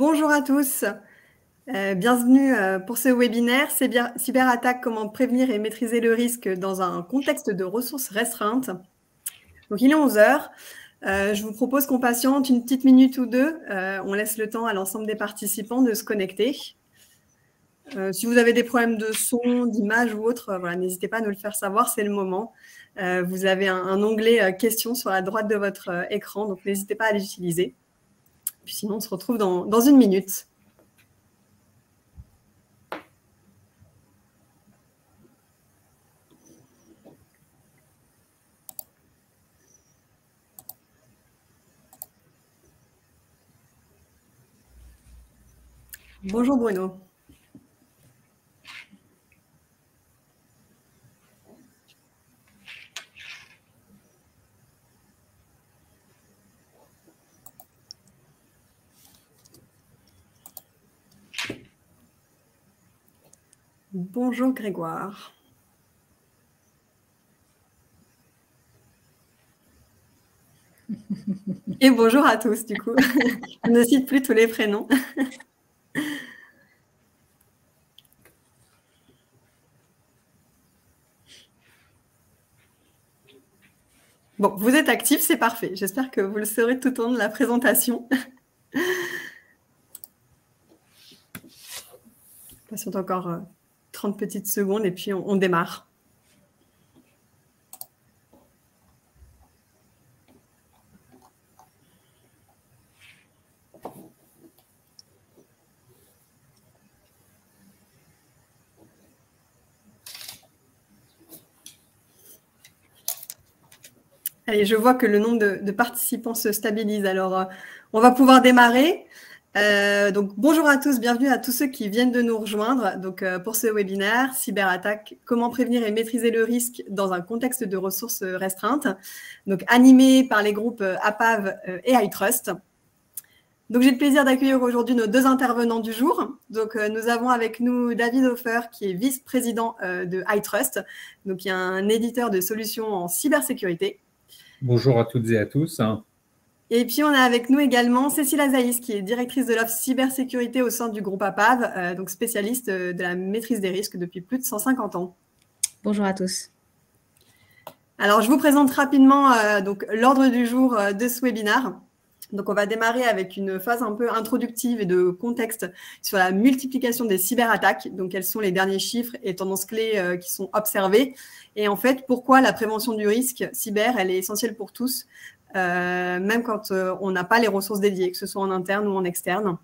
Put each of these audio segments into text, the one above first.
Bonjour à tous. Euh, bienvenue euh, pour ce webinaire Cyberattaque, comment prévenir et maîtriser le risque dans un contexte de ressources restreintes. Donc il est 11 heures. Euh, je vous propose qu'on patiente une petite minute ou deux. on laisse le temps à l'ensemble des participants de se connecter. si vous avez des problèmes de son, d'image ou autre, n'hésitez pas à nous le faire savoir, c'est le moment. vous avez un, un onglet questions sur la droite de votre écran, donc n'hésitez pas à l'utiliser. Sinon, on se retrouve dans une minute. Bonjour Bruno. Bonjour Grégoire. Et bonjour à tous, du coup. Je ne cite plus tous les prénoms. Bon, vous êtes actifs, c'est parfait. J'espère que vous le serez tout au long de la présentation. Patiente encore euh, 30 petites secondes et puis on, démarre. Allez, je vois que le nombre de, participants se stabilise. Alors, euh, on va pouvoir démarrer. Euh, donc bonjour à tous, bienvenue à tous ceux qui viennent de nous rejoindre. Donc euh, pour ce webinaire, cyberattaque, comment prévenir et maîtriser le risque dans un contexte de ressources restreintes. Donc animé par les groupes APAV et iTrust. Donc j'ai le plaisir d'accueillir aujourd'hui nos deux intervenants du jour. Donc euh, nous avons avec nous David Hofer qui est vice-président de iTrust, donc il y un éditeur de solutions en cybersécurité. Bonjour à toutes et à tous. Et puis, on a avec nous également Cécile Azaïs, qui est directrice de l'offre cybersécurité au sein du groupe APAV, euh, donc spécialiste euh, de la maîtrise des risques depuis plus de 150 ans. Bonjour à tous. Alors, je vous présente rapidement euh, donc l'ordre du jour de ce webinaire. Donc, on va démarrer avec une phase un peu introductive et de contexte sur la multiplication des cyberattaques. Donc, quels sont les derniers chiffres et tendances clés qui sont observées? Et en fait, pourquoi la prévention du risque cyber, elle est essentielle pour tous même quand euh, on n'a pas les ressources dédiées, que ce soit en interne ou en externe.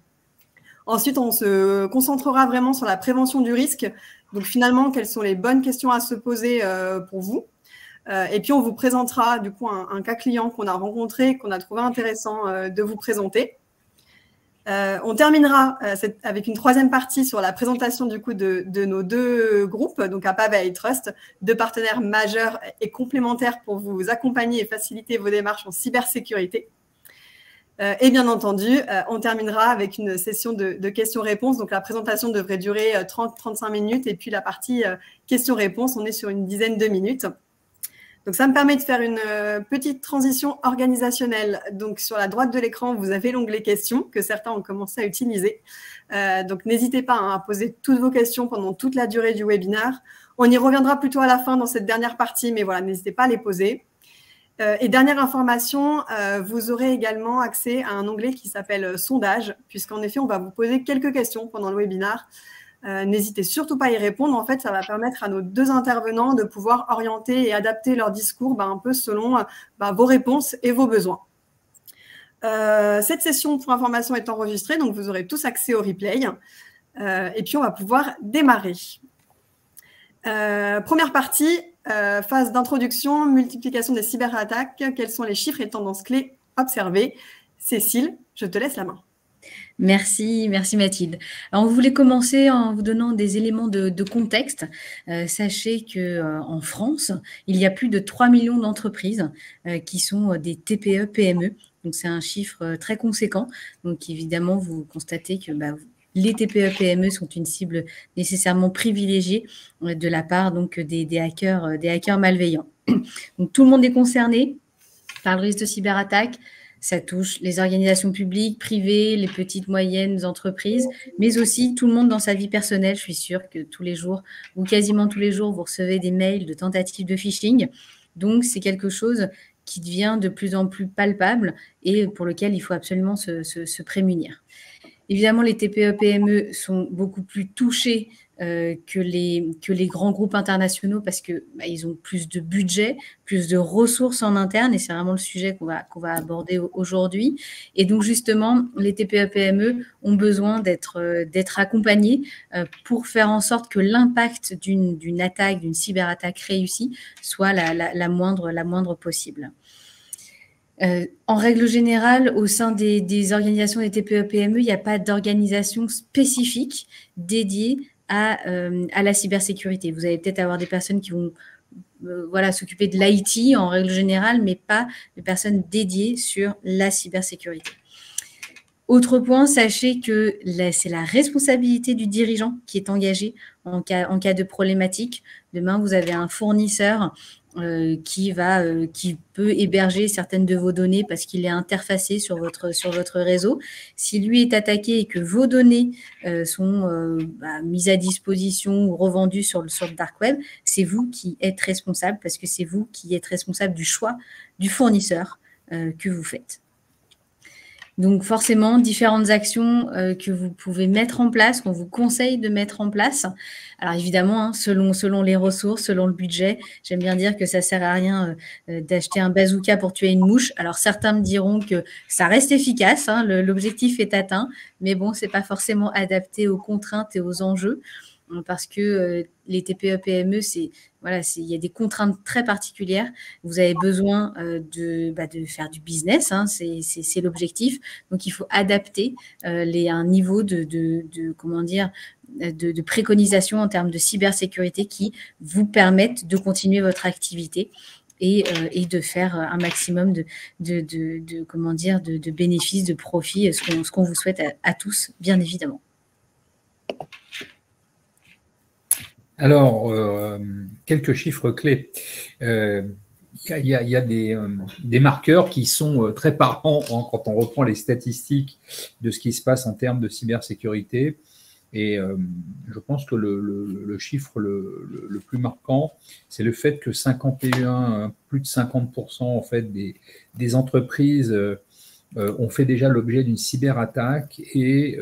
Ensuite, on se concentrera vraiment sur la prévention du risque. Donc finalement, quelles sont les bonnes questions à se poser euh, pour vous? Et puis, on vous présentera du coup un, un cas client qu'on a rencontré, qu'on a trouvé intéressant de vous présenter. Euh, on terminera euh, avec une troisième partie sur la présentation du coup de, nos deux groupes, donc APAV et Trust, deux partenaires majeurs et complémentaires pour vous accompagner et faciliter vos démarches en cybersécurité. Euh, et bien entendu, on terminera avec une session de, de questions-réponses. Donc la présentation devrait durer 30-35 minutes et puis la partie questions-réponses, on est sur une dizaine de minutes. Donc, ça me permet de faire une euh, petite transition organisationnelle. Donc, sur la droite de l'écran, vous avez l'onglet questions que certains ont commencé à utiliser. Euh, donc, n'hésitez pas hein, à poser toutes vos questions pendant toute la durée du webinaire. On y reviendra plutôt à la fin dans cette dernière partie, mais voilà, n'hésitez pas à les poser. Euh, et dernière information, vous aurez également accès à un onglet qui s'appelle sondage, puisqu'en effet, on va vous poser quelques questions pendant le webinaire. Euh, n'hésitez surtout pas à y répondre. En fait, ça va permettre à nos deux intervenants de pouvoir orienter et adapter leur discours bah, un peu selon bah, vos réponses et vos besoins. Euh, cette session pour information est enregistrée, donc vous aurez tous accès au replay. Euh, et puis, on va pouvoir démarrer. première partie, phase d'introduction, multiplication des cyberattaques. Quels sont les chiffres et tendances clés observées? Cécile, je te laisse la main. Merci, merci Mathilde. Alors, on voulait commencer en vous donnant des éléments de, contexte. Euh, sachez que euh, en France, il y a plus de 3 millions d'entreprises euh, qui sont des TPE, PME. Donc, c'est un chiffre très conséquent. Donc, évidemment, vous constatez que bah, les TPE, PME sont une cible nécessairement privilégiée de la part donc, des, des hackers, des hackers malveillants. Donc, tout le monde est concerné par le risque de cyberattaque Ça touche les organisations publiques, privées, les petites, moyennes entreprises, mais aussi tout le monde dans sa vie personnelle. Je suis sûre que tous les jours, ou quasiment tous les jours, vous recevez des mails de tentatives de phishing. Donc, c'est quelque chose qui devient de plus en plus palpable et pour lequel il faut absolument se, prémunir. Évidemment, les TPE-PME sont beaucoup plus touchés que, les, que les grands groupes internationaux parce qu'ils bah, ont plus de budget, plus de ressources en interne et c'est vraiment le sujet qu'on va, aborder aujourd'hui. Et donc justement, les TPE-PME ont besoin d'être, euh, accompagnés euh, pour faire en sorte que l'impact d'une, attaque, d'une cyberattaque réussie soit la, moindre, possible. en règle générale, au sein des, des organisations des TPE-PME, il n'y a pas d'organisation spécifique dédiée euh, à, la cybersécurité. Vous allez peut-être avoir des personnes qui vont euh, s'occuper de l'IT en règle générale, mais pas de personnes dédiées sur la cybersécurité. Autre point, sachez que c'est la responsabilité du dirigeant qui est engagé en cas de problématique. Demain, vous avez un fournisseur euh, qui, va, euh, qui peut héberger certaines de vos données parce qu'il est interfacé sur votre, sur votre réseau. Si lui est attaqué et que vos données euh, sont bah, mises à disposition ou revendues sur le, sur le dark web, c'est vous qui êtes responsable parce que c'est vous qui êtes responsable du choix du fournisseur que vous faites. Donc forcément, différentes actions euh, que vous pouvez mettre en place, qu'on vous conseille de mettre en place. Alors évidemment, hein, selon, selon les ressources, selon le budget, j'aime bien dire que ça sert à rien euh, euh, d'acheter un bazooka pour tuer une mouche. Alors certains me diront que ça reste efficace, hein, l'objectif est atteint, mais bon, c'est pas forcément adapté aux contraintes et aux enjeux parce que les TPE PME c'est voilà il y a des contraintes très particulières vous avez besoin de, bah, de faire du business hein, c'est l'objectif donc il faut adapter les un niveau de, comment dire de, préconisation en termes de cybersécurité qui vous permettent de continuer votre activité et, de faire un maximum de, comment dire, de, bénéfices, de profits, ce qu'on vous souhaite à tous, bien évidemment. Alors, euh, quelques chiffres clés. Euh, il y a, euh, des, marqueurs qui sont très parlants quand on reprend les statistiques de ce qui se passe en termes de cybersécurité. Et je pense que le, chiffre le, plus marquant, c'est le fait que 51, plus de 50% en fait des, des entreprises ont fait déjà l'objet d'une cyberattaque et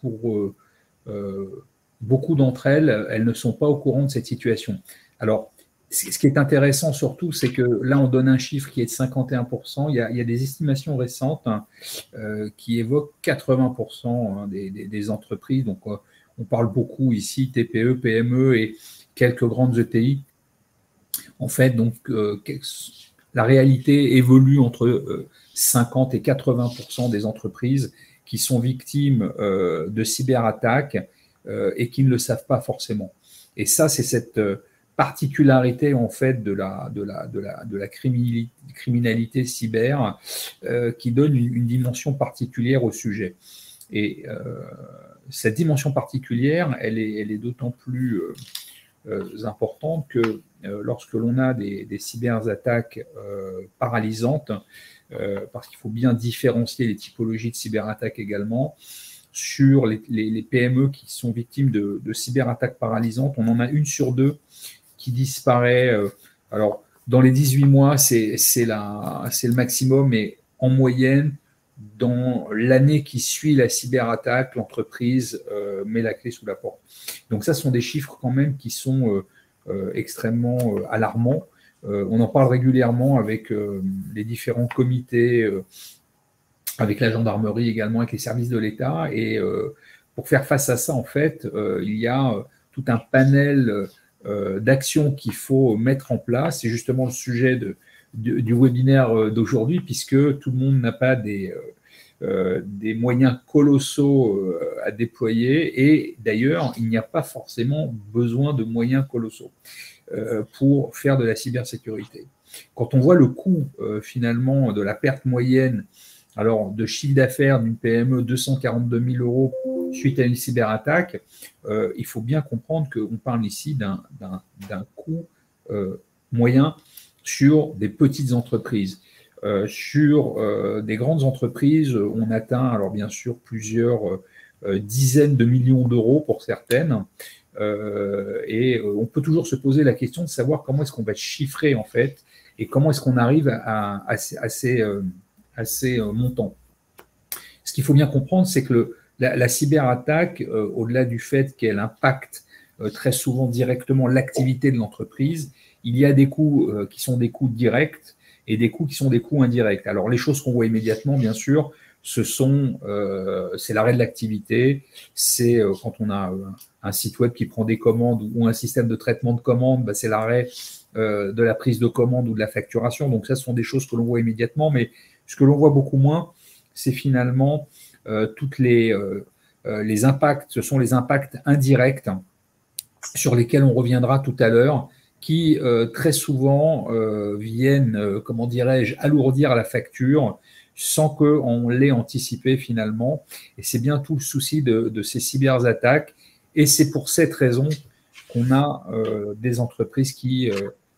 pour beaucoup d'entre elles, elles ne sont pas au courant de cette situation. Alors, ce qui est intéressant surtout, c'est que là, on donne un chiffre qui est de 51%. Il y a, des estimations récentes hein, euh, qui évoquent 80% hein, des, entreprises. Donc, euh, on parle beaucoup ici TPE, PME et quelques grandes ETI. En fait, donc, euh, la réalité évolue entre 50 et 80% des entreprises qui sont victimes de cyberattaques et qui ne le savent pas forcément. Et ça, c'est cette euh, particularité en fait de la, de la, de la, de la criminalité, cyber euh, qui donne une, dimension particulière au sujet. Et cette dimension particulière, elle est, elle est d'autant plus importante que lorsque l'on a des, des cyberattaques paralysantes, parce qu'il faut bien différencier les typologies de cyberattaques également, sur les, PME qui sont victimes de, cyberattaques paralysantes. On en a une sur deux qui disparaît. Euh, alors, dans les 18 mois, c'est le maximum, mais en moyenne, dans l'année qui suit la cyberattaque, l'entreprise euh, met la clé sous la porte. Donc ça, ce sont des chiffres quand même qui sont euh, extrêmement alarmants. on en parle régulièrement avec les différents comités avec la gendarmerie également, avec les services de l'État. Et euh, pour faire face à ça, en fait, euh, il y a euh, tout un panel d'actions qu'il faut mettre en place. C'est justement le sujet du webinaire d'aujourd'hui, puisque tout le monde n'a pas des moyens colossaux à déployer. Et d'ailleurs, il n'y a pas forcément besoin de moyens colossaux pour faire de la cybersécurité. Quand on voit le coût finalement de la perte moyenne alors, de chiffre d'affaires d'une PME, 242 000 euros suite à une cyberattaque, euh, il faut bien comprendre qu'on parle ici d'un coût euh, moyen sur des petites entreprises. sur des grandes entreprises, on atteint alors bien sûr plusieurs dizaines de millions d'euros pour certaines. et on peut toujours se poser la question de savoir comment est-ce qu'on va chiffrer en fait et comment est-ce qu'on arrive à, ces, montants. Ce qu'il faut bien comprendre, c'est que la, cyberattaque, au-delà du fait qu'elle impacte très souvent directement l'activité de l'entreprise, il y a des coûts euh, qui sont des coûts directs et des coûts qui sont des coûts indirects. Alors les choses qu'on voit immédiatement, bien sûr, ce sont, euh, c'est l'arrêt de l'activité, c'est euh, quand on a un site web qui prend des commandes ou un système de traitement de commandes, bah, c'est l'arrêt de la prise de commande ou de la facturation. Donc ça, ce sont des choses que l'on voit immédiatement, mais ce que l'on voit beaucoup moins, c'est finalement toutes les, les impacts, ce sont les impacts indirects sur lesquels on reviendra tout à l'heure qui euh, très souvent euh, viennent, euh, comment dirais-je, alourdir la facture sans qu'on l'ait anticipé finalement. Et c'est bien tout le souci de, ces cyberattaques. Et c'est pour cette raison qu'on a des entreprises qui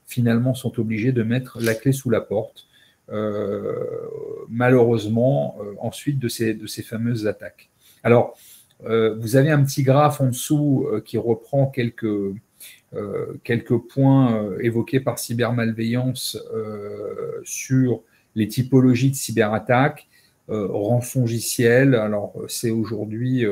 finalement sont obligées de mettre la clé sous la porte, malheureusement, ensuite de ces, de ces fameuses attaques. Alors, vous avez un petit graphe en dessous qui reprend quelques euh, quelques points euh, évoqués par cybermalveillance euh, sur les typologies de cyberattaques, rançongiciel. Alors, c'est aujourd'hui,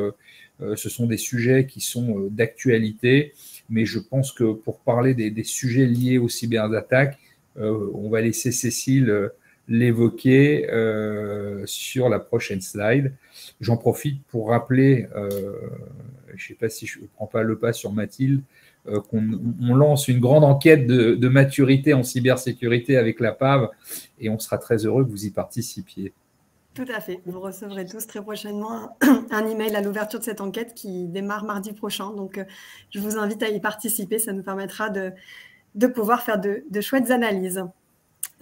ce sont des sujets qui sont d'actualité, mais je pense que pour parler des, sujets liés aux cyberattaques, on va laisser Cécile l'évoquer sur la prochaine slide. J'en profite pour rappeler, je ne sais pas si je ne prends pas le pas sur Mathilde, euh, qu'on lance une grande enquête de, maturité en cybersécurité avec la PAV et on sera très heureux que vous y participiez. Tout à fait. Vous recevrez tous très prochainement un email à l'ouverture de cette enquête qui démarre mardi prochain. Donc, euh, je vous invite à y participer. Ça nous permettra de, de pouvoir faire de, chouettes analyses.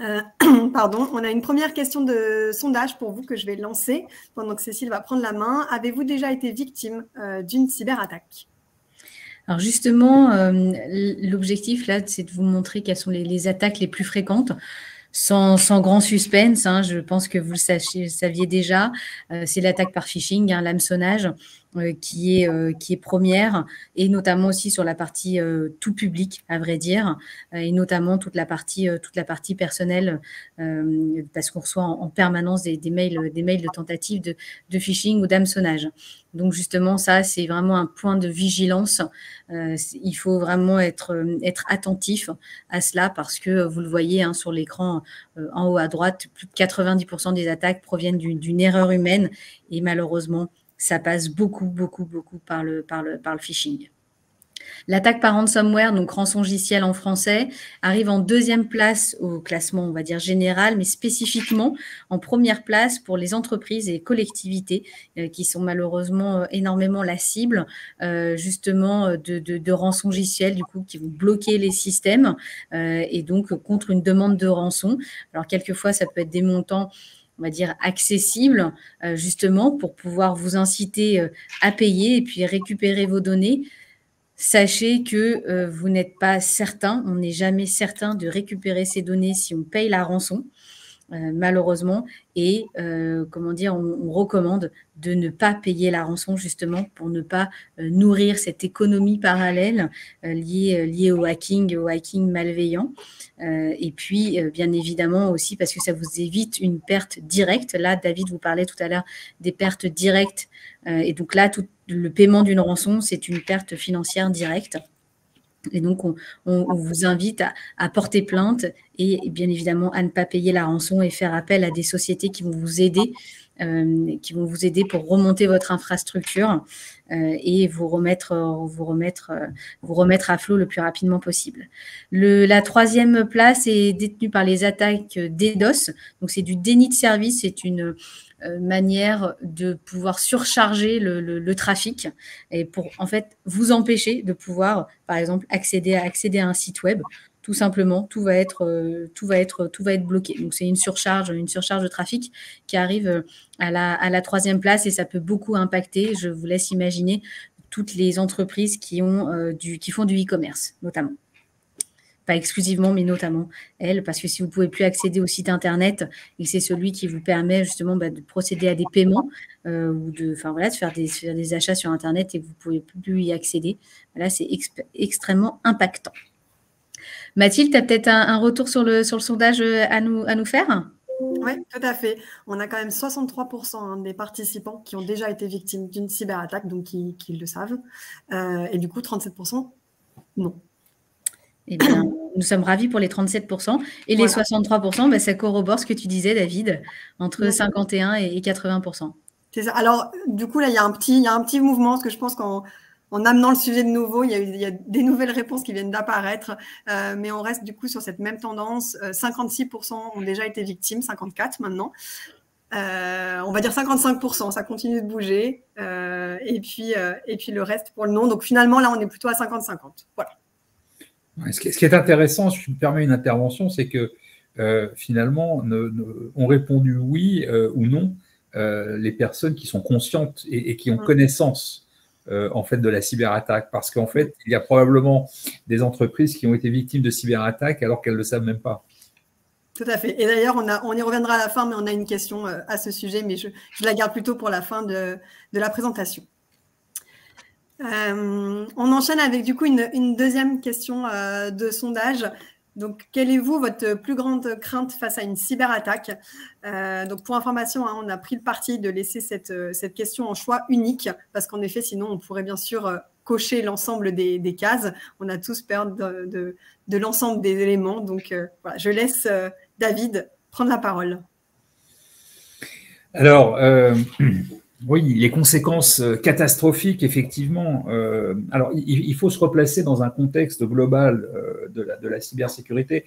Euh, pardon, on a une première question de sondage pour vous que je vais lancer pendant que Cécile va prendre la main. Avez-vous déjà été victime d'une cyberattaque? Alors justement, euh, l'objectif là, c'est de vous montrer quelles sont les, attaques les plus fréquentes. Sans, grand suspense, hein, je pense que vous le saviez déjà, euh, c'est l'attaque par phishing, hein, l'hameçonnage. Euh, qui, est, euh, qui est première, et notamment aussi sur la partie euh, tout public, à vrai dire, et notamment toute la partie, toute la partie personnelle, parce qu'on reçoit en, permanence des, mails, des mails de tentative de, de phishing ou d'hameçonnage. Donc justement, ça, c'est vraiment un point de vigilance. il faut vraiment être, être attentif à cela parce que vous le voyez hein, sur l'écran en haut à droite, plus de 90% des attaques proviennent d'une erreur humaine et malheureusement, ça passe beaucoup, beaucoup, beaucoup par le, par le, par le phishing. L'attaque par ransomware, donc rançongiciel en français, arrive en deuxième place au classement, on va dire général, mais spécifiquement en première place pour les entreprises et collectivités euh, qui sont malheureusement euh, énormément la cible, euh, justement, de, de, de rançongiciels, du coup, qui vont bloquer les systèmes et donc contre une demande de rançon. Alors, quelquefois, ça peut être des montants on va dire, accessible, euh, justement, pour pouvoir vous inciter euh, à payer et puis récupérer vos données. Sachez que euh, vous n'êtes pas certain, on n'est jamais certain de récupérer ces données si on paye la rançon. Euh, malheureusement. Et euh, comment dire, on, recommande de ne pas payer la rançon justement pour ne pas euh, nourrir cette économie parallèle liée, au hacking, au hacking malveillant. et puis, bien évidemment aussi parce que ça vous évite une perte directe. Là, David vous parlait tout à l'heure des pertes directes. et donc là, le paiement d'une rançon, c'est une perte financière directe. Et donc, on, vous invite à, porter plainte et bien évidemment à ne pas payer la rançon et faire appel à des sociétés qui vont vous aider, qui vont vous aider pour remonter votre infrastructure euh, et vous remettre, vous, remettre, vous remettre à flot le plus rapidement possible. Le, la troisième place est détenue par les attaques DDoS. Donc, c'est du déni de service. C'est une euh, manière de pouvoir surcharger le, trafic et pour en fait vous empêcher de pouvoir, par exemple, accéder à un site web. Tout simplement, tout va être, euh, tout va être, tout va être bloqué. Donc c'est une surcharge, une surcharge de trafic qui arrive euh, à la, à la troisième place et ça peut beaucoup impacter. Je vous laisse imaginer toutes les entreprises qui ont du, qui font du e-commerce notamment. pas exclusivement, mais notamment elle, parce que si vous ne pouvez plus accéder au site internet et c'est celui qui vous permet justement bah, de procéder à des paiements euh, ou de, voilà, de faire des, des, achats sur internet et que vous ne pouvez plus y accéder, là c'est extrêmement impactant. Mathilde, tu as peut-être un, retour sur le, sur le sondage euh, à nous, à nous faire? Oui, tout à fait. On a quand même 63% hein, des participants qui ont déjà été victimes d'une cyberattaque, donc qui, le savent. Euh, et du coup, 37%, non. Eh bien, nous sommes ravis pour les 37%. Et les 63%, bah, ça corrobore ce que tu disais, David, entre 51 et 80%. C'est ça. Alors, du coup, là, il y, a un petit, il y a un petit mouvement, parce que je pense qu'en en amenant le sujet de nouveau, il y a, des nouvelles réponses qui viennent d'apparaître, euh, mais on reste du coup sur cette même tendance. 56% euh, ont déjà été victimes, 54 maintenant. Euh, on va dire 55%, ça continue de bouger. et, puis, et puis le reste pour le non. Donc finalement, là, on est plutôt à 50-50. Voilà. Ce qui, est intéressant, si je me permets une intervention, c'est que finalement, ont répondu oui ou non les personnes qui sont conscientes et, qui ont mmh. connaissance euh, en fait de la cyberattaque parce qu'en fait il y a probablement des entreprises qui ont été victimes de cyberattaques alors qu'elles ne le savent même pas. Tout à fait. Et d'ailleurs, on, y reviendra à la fin, mais on a une question euh, à ce sujet, mais je, la garde plutôt pour la fin de, la présentation. Euh, on enchaîne avec du coup une, deuxième question de sondage. Donc, quelle est vous votre plus grande crainte face à une cyberattaque? Euh, Donc, pour information, hein, on a pris le parti de laisser cette, euh, cette question en choix unique, parce qu'en effet, sinon, on pourrait bien sûr euh, cocher l'ensemble des, cases. On a tous peur de, de, l'ensemble des éléments. Donc, voilà, je laisse David prendre la parole. Alors, Oui, les conséquences euh, catastrophiques, effectivement. Euh, alors, il, faut se replacer dans un contexte global euh, de, la, cybersécurité.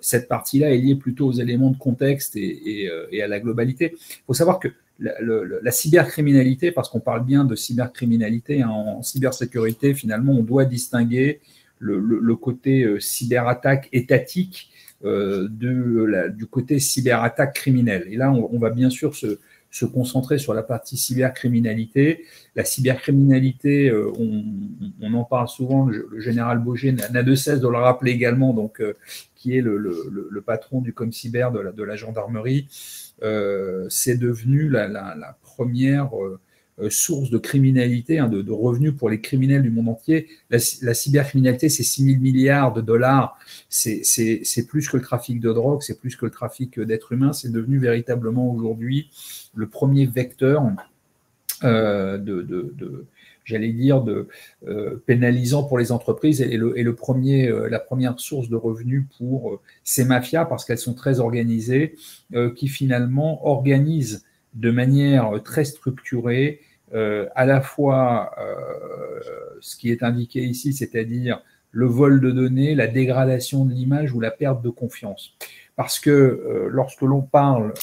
Cette partie-là est liée plutôt aux éléments de contexte et, à la globalité. Il faut savoir que la, cybercriminalité, parce qu'on parle bien de cybercriminalité hein, en cybersécurité, finalement, on doit distinguer le, côté cyberattaque étatique du côté cyberattaque criminelle. Et là, on va bien sûr se se concentrer sur la partie cybercriminalité. La cybercriminalité, euh, on, en parle souvent, le, général Boger n'a de cesse de le rappeler également, donc, euh, qui est le, patron du ComCyber de la, de la gendarmerie. Euh, c'est devenu la, première source de criminalité, hein, de, revenus pour les criminels du monde entier. La, cybercriminalité, c'est 6 000 milliards de dollars. C'est plus que le trafic de drogue, c'est plus que le trafic d'êtres humains. C'est devenu véritablement aujourd'hui le premier vecteur euh, de, j'allais dire, de euh, pénalisant pour les entreprises et, le, et le premier, la première source de revenus pour ces mafias parce qu'elles sont très organisées, qui finalement organisent de manière très structurée euh, à la fois euh, ce qui est indiqué ici, c'est-à-dire le vol de données, la dégradation de l'image ou la perte de confiance. Parce que euh, lorsque l'on parle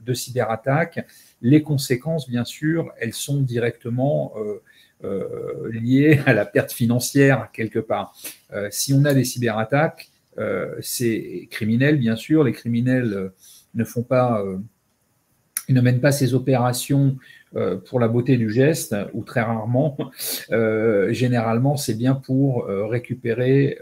de cyberattaque, les conséquences, bien sûr, elles sont directement liées à la perte financière quelque part. si on a des cyberattaques, c'est criminel, bien sûr. Les criminels ne font pas, ils ne mènent pas ces opérations euh, pour la beauté du geste, ou très rarement, euh, généralement, c'est bien pour euh, récupérer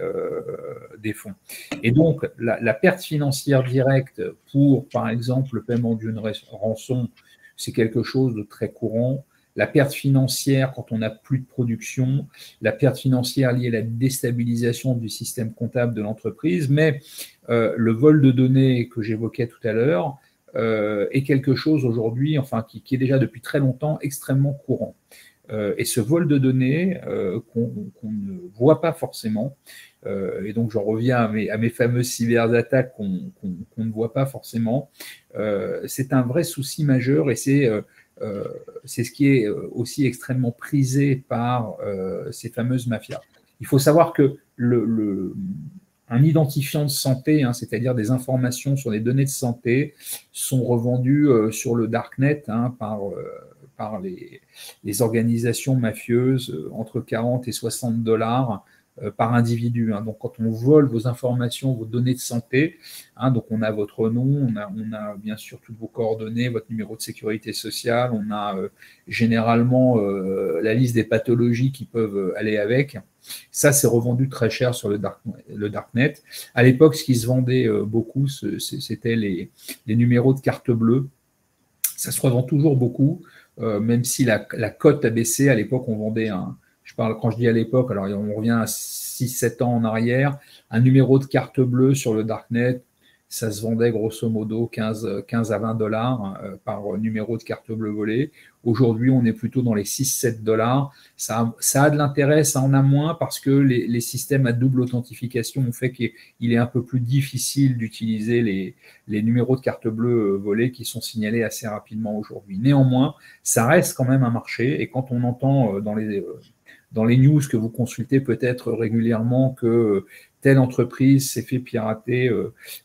des fonds. Et donc, la, perte financière directe pour, par exemple, le paiement d'une rançon, c'est quelque chose de très courant. La perte financière quand on n'a plus de production, la perte financière liée à la déstabilisation du système comptable de l'entreprise, mais le vol de données que j'évoquais tout à l'heure, euh, est quelque chose aujourd'hui, enfin qui, est déjà depuis très longtemps extrêmement courant. Euh, et ce vol de données euh, qu'on ne voit pas forcément, et donc j'en reviens à mes, fameuses cyberattaques qu'on ne voit pas forcément, c'est un vrai souci majeur et c'est c'est ce qui est aussi extrêmement prisé par ces fameuses mafias. Il faut savoir que le, un identifiant de santé, hein, c'est-à-dire des informations sur les données de santé, sont revendues euh, sur le darknet hein, par, euh, par les, organisations mafieuses euh, entre 40 et 60 dollars par individu. Hein. Donc, quand on vole vos informations, vos données de santé, hein, on a votre nom, on a, bien sûr toutes vos coordonnées, votre numéro de sécurité sociale, on a euh, généralement euh, la liste des pathologies qui peuvent aller avec. Ça, c'est revendu très cher sur le, dark, le darknet. À l'époque, ce qui se vendait beaucoup, c'était les, les numéros de carte bleue. Ça se revend toujours beaucoup, même si la, la cote a baissé. À l'époque, on vendait un, je parle quand je dis à l'époque, alors on revient à 6-7 ans en arrière, un numéro de carte bleue sur le Darknet, ça se vendait grosso modo 15, 15 à 20 dollars euh, par numéro de carte bleue volée. Aujourd'hui, on est plutôt dans les 6-7 dollars. Ça, ça, a de l'intérêt, ça en a moins parce que les, les, systèmes à double authentification ont fait qu'il est un peu plus difficile d'utiliser les, les, numéros de carte bleue euh, volés qui sont signalés assez rapidement aujourd'hui. Néanmoins, ça reste quand même un marché et quand on entend euh, dans les dans les news que vous consultez peut-être régulièrement que telle entreprise s'est fait pirater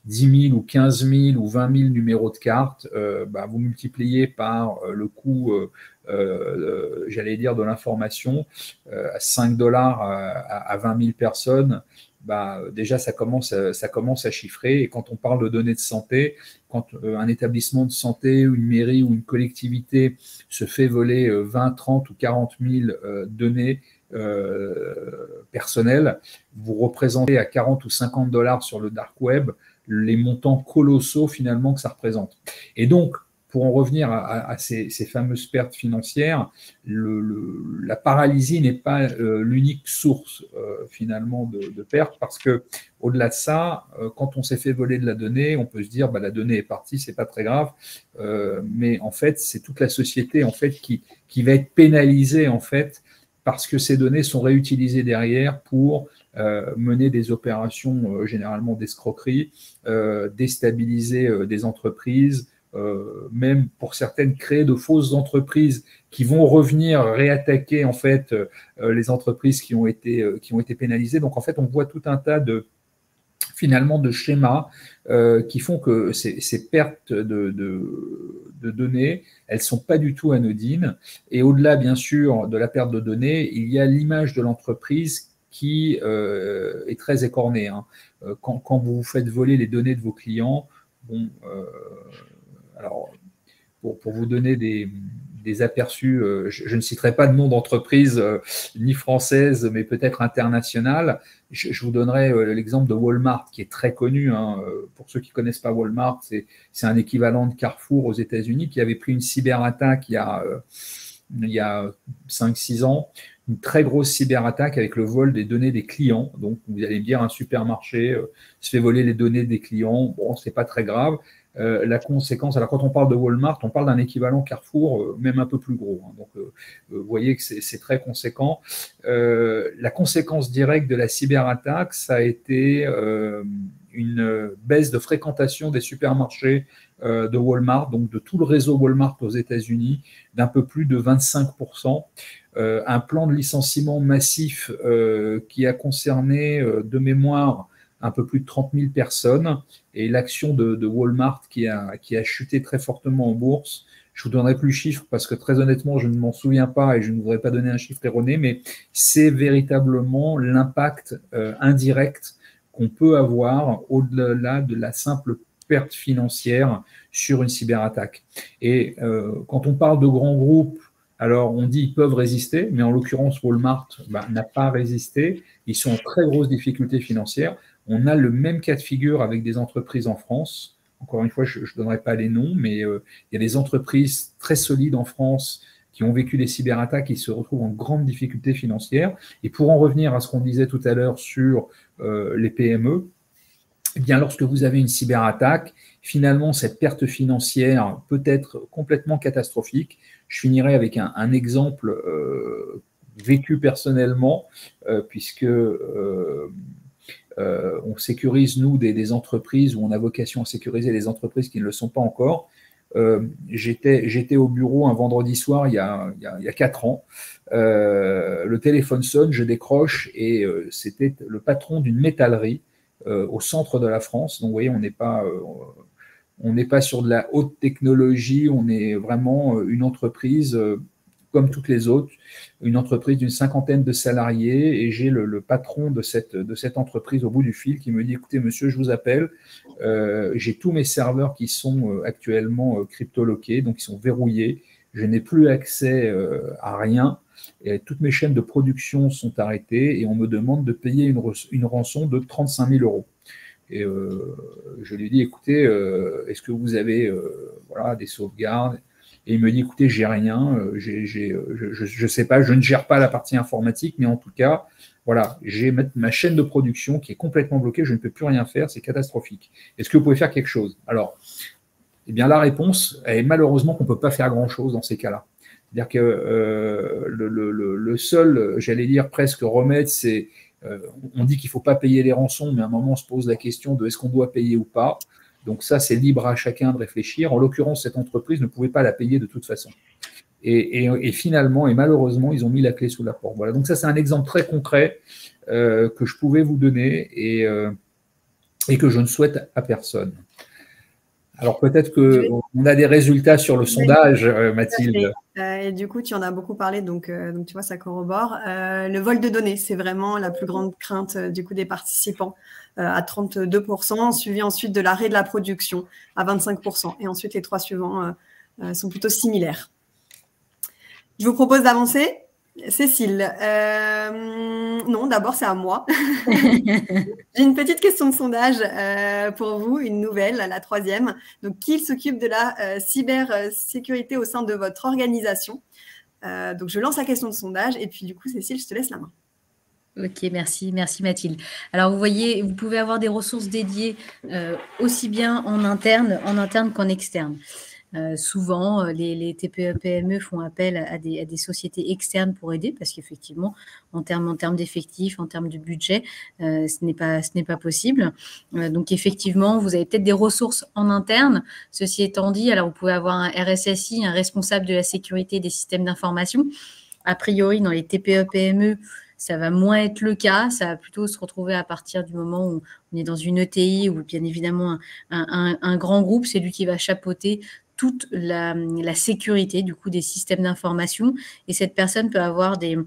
10 euh, 000 ou 15 000 ou 20 000 numéros de carte, euh, bah, vous multipliez par euh, le coût, j'allais dire, de l'information à 5 dollars à, 20 000 personnes. Bah, déjà, ça commence, ça commence à chiffrer. Et quand on parle de données de santé, quand un établissement de santé, une mairie ou une collectivité se fait voler 20, 30 ou 40 000 données euh, personnel, vous représentez à 40 ou 50 dollars sur le dark web les montants colossaux finalement que ça représente. Et donc, pour en revenir à, ces, fameuses pertes financières, la paralysie n'est pas euh, l'unique source euh, finalement de, pertes parce que au-delà de ça, quand on s'est fait voler de la donnée, on peut se dire bah, la donnée est partie, c'est pas très grave, mais en fait c'est toute la société en fait qui, qui va être pénalisée en fait parce que ces données sont réutilisées derrière pour euh, mener des opérations euh, généralement d'escroquerie, euh, déstabiliser des entreprises, même pour certaines créer de fausses entreprises qui vont revenir réattaquer en fait les entreprises qui ont été qui ont été pénalisées. Donc en fait, on voit tout un tas de finalement de schémas euh, qui font que ces, pertes de, données, elles sont pas du tout anodines. Et au-delà, bien sûr, de la perte de données, il y a l'image de l'entreprise qui euh, est très écornée. Hein. Euh, quand, vous vous faites voler les données de vos clients, bon, alors pour, vous donner des, des aperçus, je, ne citerai pas de nom d'entreprise ni française, mais peut-être internationale, je, vous donnerai euh, l'exemple de Walmart, qui est très connu. Hein. Euh, pour ceux qui ne connaissent pas Walmart, c'est un équivalent de Carrefour aux États-Unis, qui avait pris une cyberattaque il y a, euh, il y a 5-6 ans, une très grosse cyberattaque avec le vol des données des clients. Donc, vous allez me dire, un supermarché se fait voler les données des clients. Bon, c'est pas très grave. Euh, la conséquence, alors quand on parle de Walmart, on parle d'un équivalent Carrefour, euh, même un peu plus gros. Hein. donc, euh, vous voyez que c'est très conséquent. la conséquence directe de la cyberattaque, ça a été une baisse de fréquentation des supermarchés de Walmart, donc de tout le réseau Walmart aux États-Unis, d'un peu plus de 25%. un plan de licenciement massif qui a concerné de mémoire un peu plus de 30 000 personnes et l'action de, Walmart qui a, qui a chuté très fortement en bourse. Je vous donnerai plus le chiffre parce que très honnêtement, je ne m'en souviens pas et je ne voudrais pas donner un chiffre erroné, mais c'est véritablement l'impact euh, indirect qu'on peut avoir au-delà de la simple perte financière sur une cyberattaque. Et euh, quand on parle de grands groupes, alors on dit ils peuvent résister, mais en l'occurrence Walmart bah, n'a pas résisté. Ils sont en très grosse difficulté financière. On a le même cas de figure avec des entreprises en France. Encore une fois, je ne donnerai pas les noms, mais euh, il y a des entreprises très solides en France qui ont vécu des cyberattaques et se retrouvent en grande difficulté financière. Et pour en revenir à ce qu'on disait tout à l'heure sur euh, les PME, eh bien, lorsque vous avez une cyberattaque, finalement, cette perte financière peut être complètement catastrophique. Je finirai avec un, exemple euh, vécu personnellement, puisque on sécurise, nous, des, entreprises où on a vocation à sécuriser les entreprises qui ne le sont pas encore. Euh, j'étais au bureau un vendredi soir il y a, quatre ans. Euh, le téléphone sonne, je décroche et c'était le patron d'une métallerie au centre de la France. Donc, vous voyez, on n'est pas, on n'est pas sur de la haute technologie, on est vraiment une entreprise comme toutes les autres, une entreprise d'une cinquantaine de salariés et j'ai le, patron de cette, entreprise au bout du fil qui me dit écoutez monsieur, je vous appelle, euh, j'ai tous mes serveurs qui sont euh, actuellement cryptoloqués, donc ils sont verrouillés, je n'ai plus accès à rien. Et toutes mes chaînes de production sont arrêtées et on me demande de payer une, rançon de 35 000 euros. Et je lui dis, écoutez, est-ce que vous avez des sauvegardes? Et il me dit, écoutez, j'ai rien, euh, euh, je ne sais pas, je ne gère pas la partie informatique, mais en tout cas, voilà, j'ai ma chaîne de production qui est complètement bloquée, je ne peux plus rien faire, c'est catastrophique. Est-ce que vous pouvez faire quelque chose? Alors, eh bien, la réponse est malheureusement qu'on ne peut pas faire grand-chose dans ces cas-là. C'est-à-dire que euh, le, seul, j'allais dire presque remède, c'est on dit qu'il ne faut pas payer les rançons, mais à un moment on se pose la question de est-ce qu'on doit payer ou pas. Donc ça, c'est libre à chacun de réfléchir. En l'occurrence, cette entreprise ne pouvait pas la payer de toute façon. Et, finalement, et malheureusement, ils ont mis la clé sous la porte. Voilà. Donc ça, c'est un exemple très concret euh, que je pouvais vous donner et, euh, et que je ne souhaite à personne. Alors peut-être qu'on a des résultats sur le sondage, euh, Mathilde. Et du coup, tu en as beaucoup parlé, donc, donc tu vois, ça corrobore. le vol de données, c'est vraiment la plus grande crainte du coup des participants. Euh, à 32%, suivi ensuite de l'arrêt de la production à 25%. Et ensuite, les trois suivants euh, euh, sont plutôt similaires. Je vous propose d'avancer. Cécile, non, d'abord c'est à moi. J'ai une petite question de sondage pour vous, une nouvelle, la troisième. Donc, qui s'occupe de la cybersécurité au sein de votre organisation? Donc, je lance la question de sondage et puis du coup, Cécile, je te laisse la main. Ok, merci, merci Mathilde. Alors vous voyez, vous pouvez avoir des ressources dédiées euh, aussi bien en interne, en interne qu'en externe. Euh, souvent, euh, les, TPE-PME font appel à des, sociétés externes pour aider parce qu'effectivement, en termes d'effectifs, en termes de budget, ce n'est pas ce n'est pas possible. donc effectivement, vous avez peut-être des ressources en interne. Ceci étant dit, alors vous pouvez avoir un RSSI, un responsable de la sécurité des systèmes d'information. A priori, dans les TPE-PME, ça va moins être le cas. Ça va plutôt se retrouver à partir du moment où on est dans une ETI ou bien évidemment un, grand groupe. C'est lui qui va chapeauter toute la, sécurité du coup des systèmes d'information. Et cette personne peut avoir des,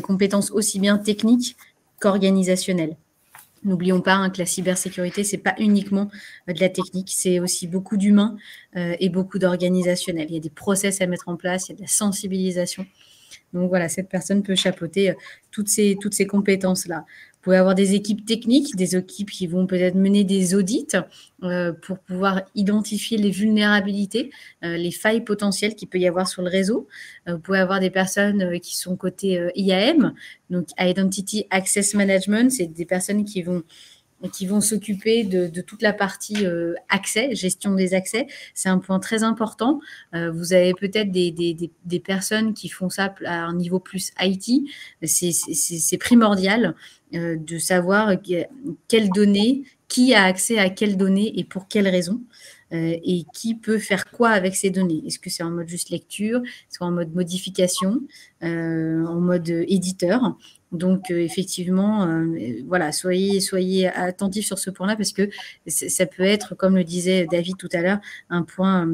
compétences aussi bien techniques qu'organisationnelles. N'oublions pas hein, que la cybersécurité, c'est pas uniquement euh, de la technique, c'est aussi beaucoup d'humains euh, et beaucoup d'organisationnel. Il y a des process à mettre en place, il y a de la sensibilisation. Donc voilà, cette personne peut chapeauter euh, toutes ces, compétences-là. Vous pouvez avoir des équipes techniques, des équipes qui vont peut-être mener des audits euh, pour pouvoir identifier les vulnérabilités, euh, les failles potentielles qu'il peut y avoir sur le réseau. vous pouvez avoir des personnes qui sont côté IAM, donc Identity Access Management, c'est des personnes qui vont qui vont s'occuper de, toute la partie euh, accès, gestion des accès. C'est un point très important. Euh, vous avez peut-être des, personnes qui font ça à un niveau plus IT. C'est primordial euh, de savoir quelles données, qui a accès à quelles données et pour quelles raisons. et qui peut faire quoi avec ces données Est-ce que c'est en mode juste lecture? Est-ce en mode modification? En mode éditeur? Donc, euh, effectivement, euh, voilà, soyez, soyez attentifs sur ce point-là parce que ça peut être, comme le disait David tout à l'heure, un point,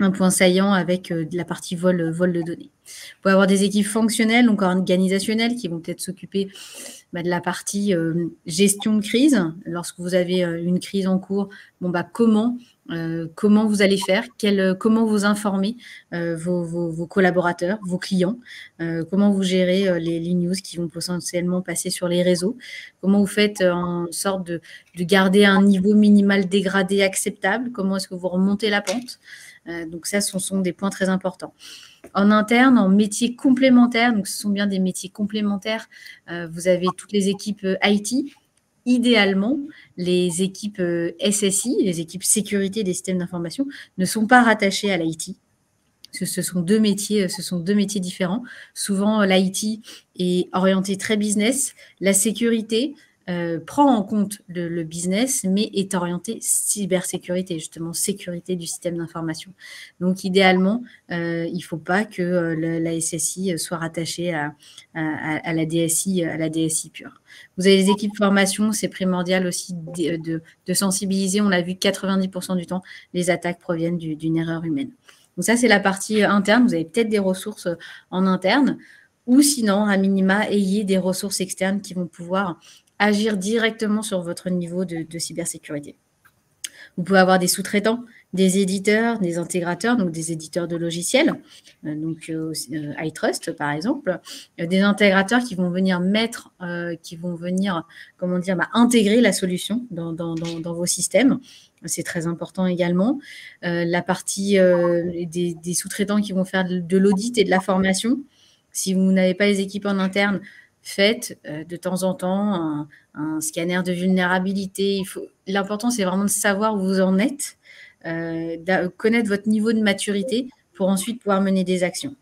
un point saillant avec euh, la partie vol, vol de données. Vous pouvez avoir des équipes fonctionnelles, donc organisationnelles, qui vont peut-être s'occuper bah, de la partie gestion de crise. Lorsque vous avez une crise en cours, bah, comment euh, vous allez faire, euh, comment vous informer euh, vos, collaborateurs, vos clients, comment vous gérez les, news qui vont potentiellement passer sur les réseaux, comment vous faites en sorte de, garder un niveau minimal dégradé acceptable, comment est-ce que vous remontez la pente? Donc ça, ce sont des points très importants. En interne, en métiers complémentaires, ce sont bien des métiers complémentaires, vous avez toutes les équipes IT idéalement, les équipes euh, SSI, les équipes sécurité des systèmes d'information, ne sont pas rattachées à l'IT. Ce, sont deux métiers, ce sont deux métiers différents. Souvent, l'IT est orienté très business. La sécurité, euh, prend en compte le, business, mais est orienté cybersécurité, justement sécurité du système d'information. Donc, idéalement, euh, il ne faut pas que euh, la SSI soit rattachée à, la DSI, à la DSI pure. Vous avez les équipes formation, c'est primordial aussi de, sensibiliser. On l'a vu 90% du temps, les attaques proviennent d'une erreur humaine. Donc ça, c'est la partie interne. Vous avez peut-être des ressources en interne ou sinon, à minima, ayez des ressources externes qui vont pouvoir agir directement sur votre niveau de, cybersécurité. Vous pouvez avoir des sous-traitants, des éditeurs, des intégrateurs, donc des éditeurs de logiciels, euh, donc euh, euh, iTrust par exemple, des intégrateurs qui vont venir mettre, qui vont venir, comment dire, bah, intégrer la solution dans, vos systèmes. C'est très important également. la partie des, des sous-traitants qui vont faire de l'audit et de la formation. Si vous n'avez pas les équipes en interne, faites euh, de temps en temps un, scanner de vulnérabilité. L'important, c'est vraiment de savoir où vous en êtes, euh, de connaître votre niveau de maturité pour ensuite pouvoir mener des actions.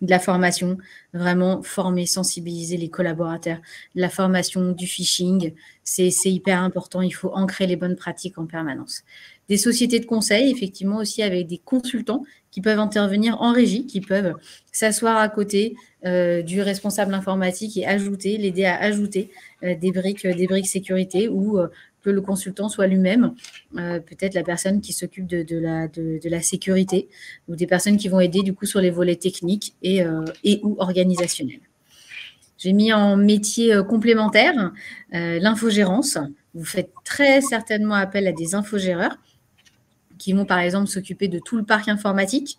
De la formation, vraiment former, sensibiliser les collaborateurs. De la formation, du phishing, c'est hyper important. Il faut ancrer les bonnes pratiques en permanence. Des sociétés de conseil, effectivement, aussi avec des consultants qui peuvent intervenir en régie, qui peuvent s'asseoir à côté euh, du responsable informatique et ajouter, l'aider à ajouter euh, des briques, des briques sécurité ou euh, que le consultant soit lui-même peut-être la personne qui s'occupe de, la, de, la sécurité ou des personnes qui vont aider du coup sur les volets techniques et, et ou organisationnels. J'ai mis en métier complémentaire l'infogérance. Vous faites très certainement appel à des infogéreurs qui vont par exemple s'occuper de tout le parc informatique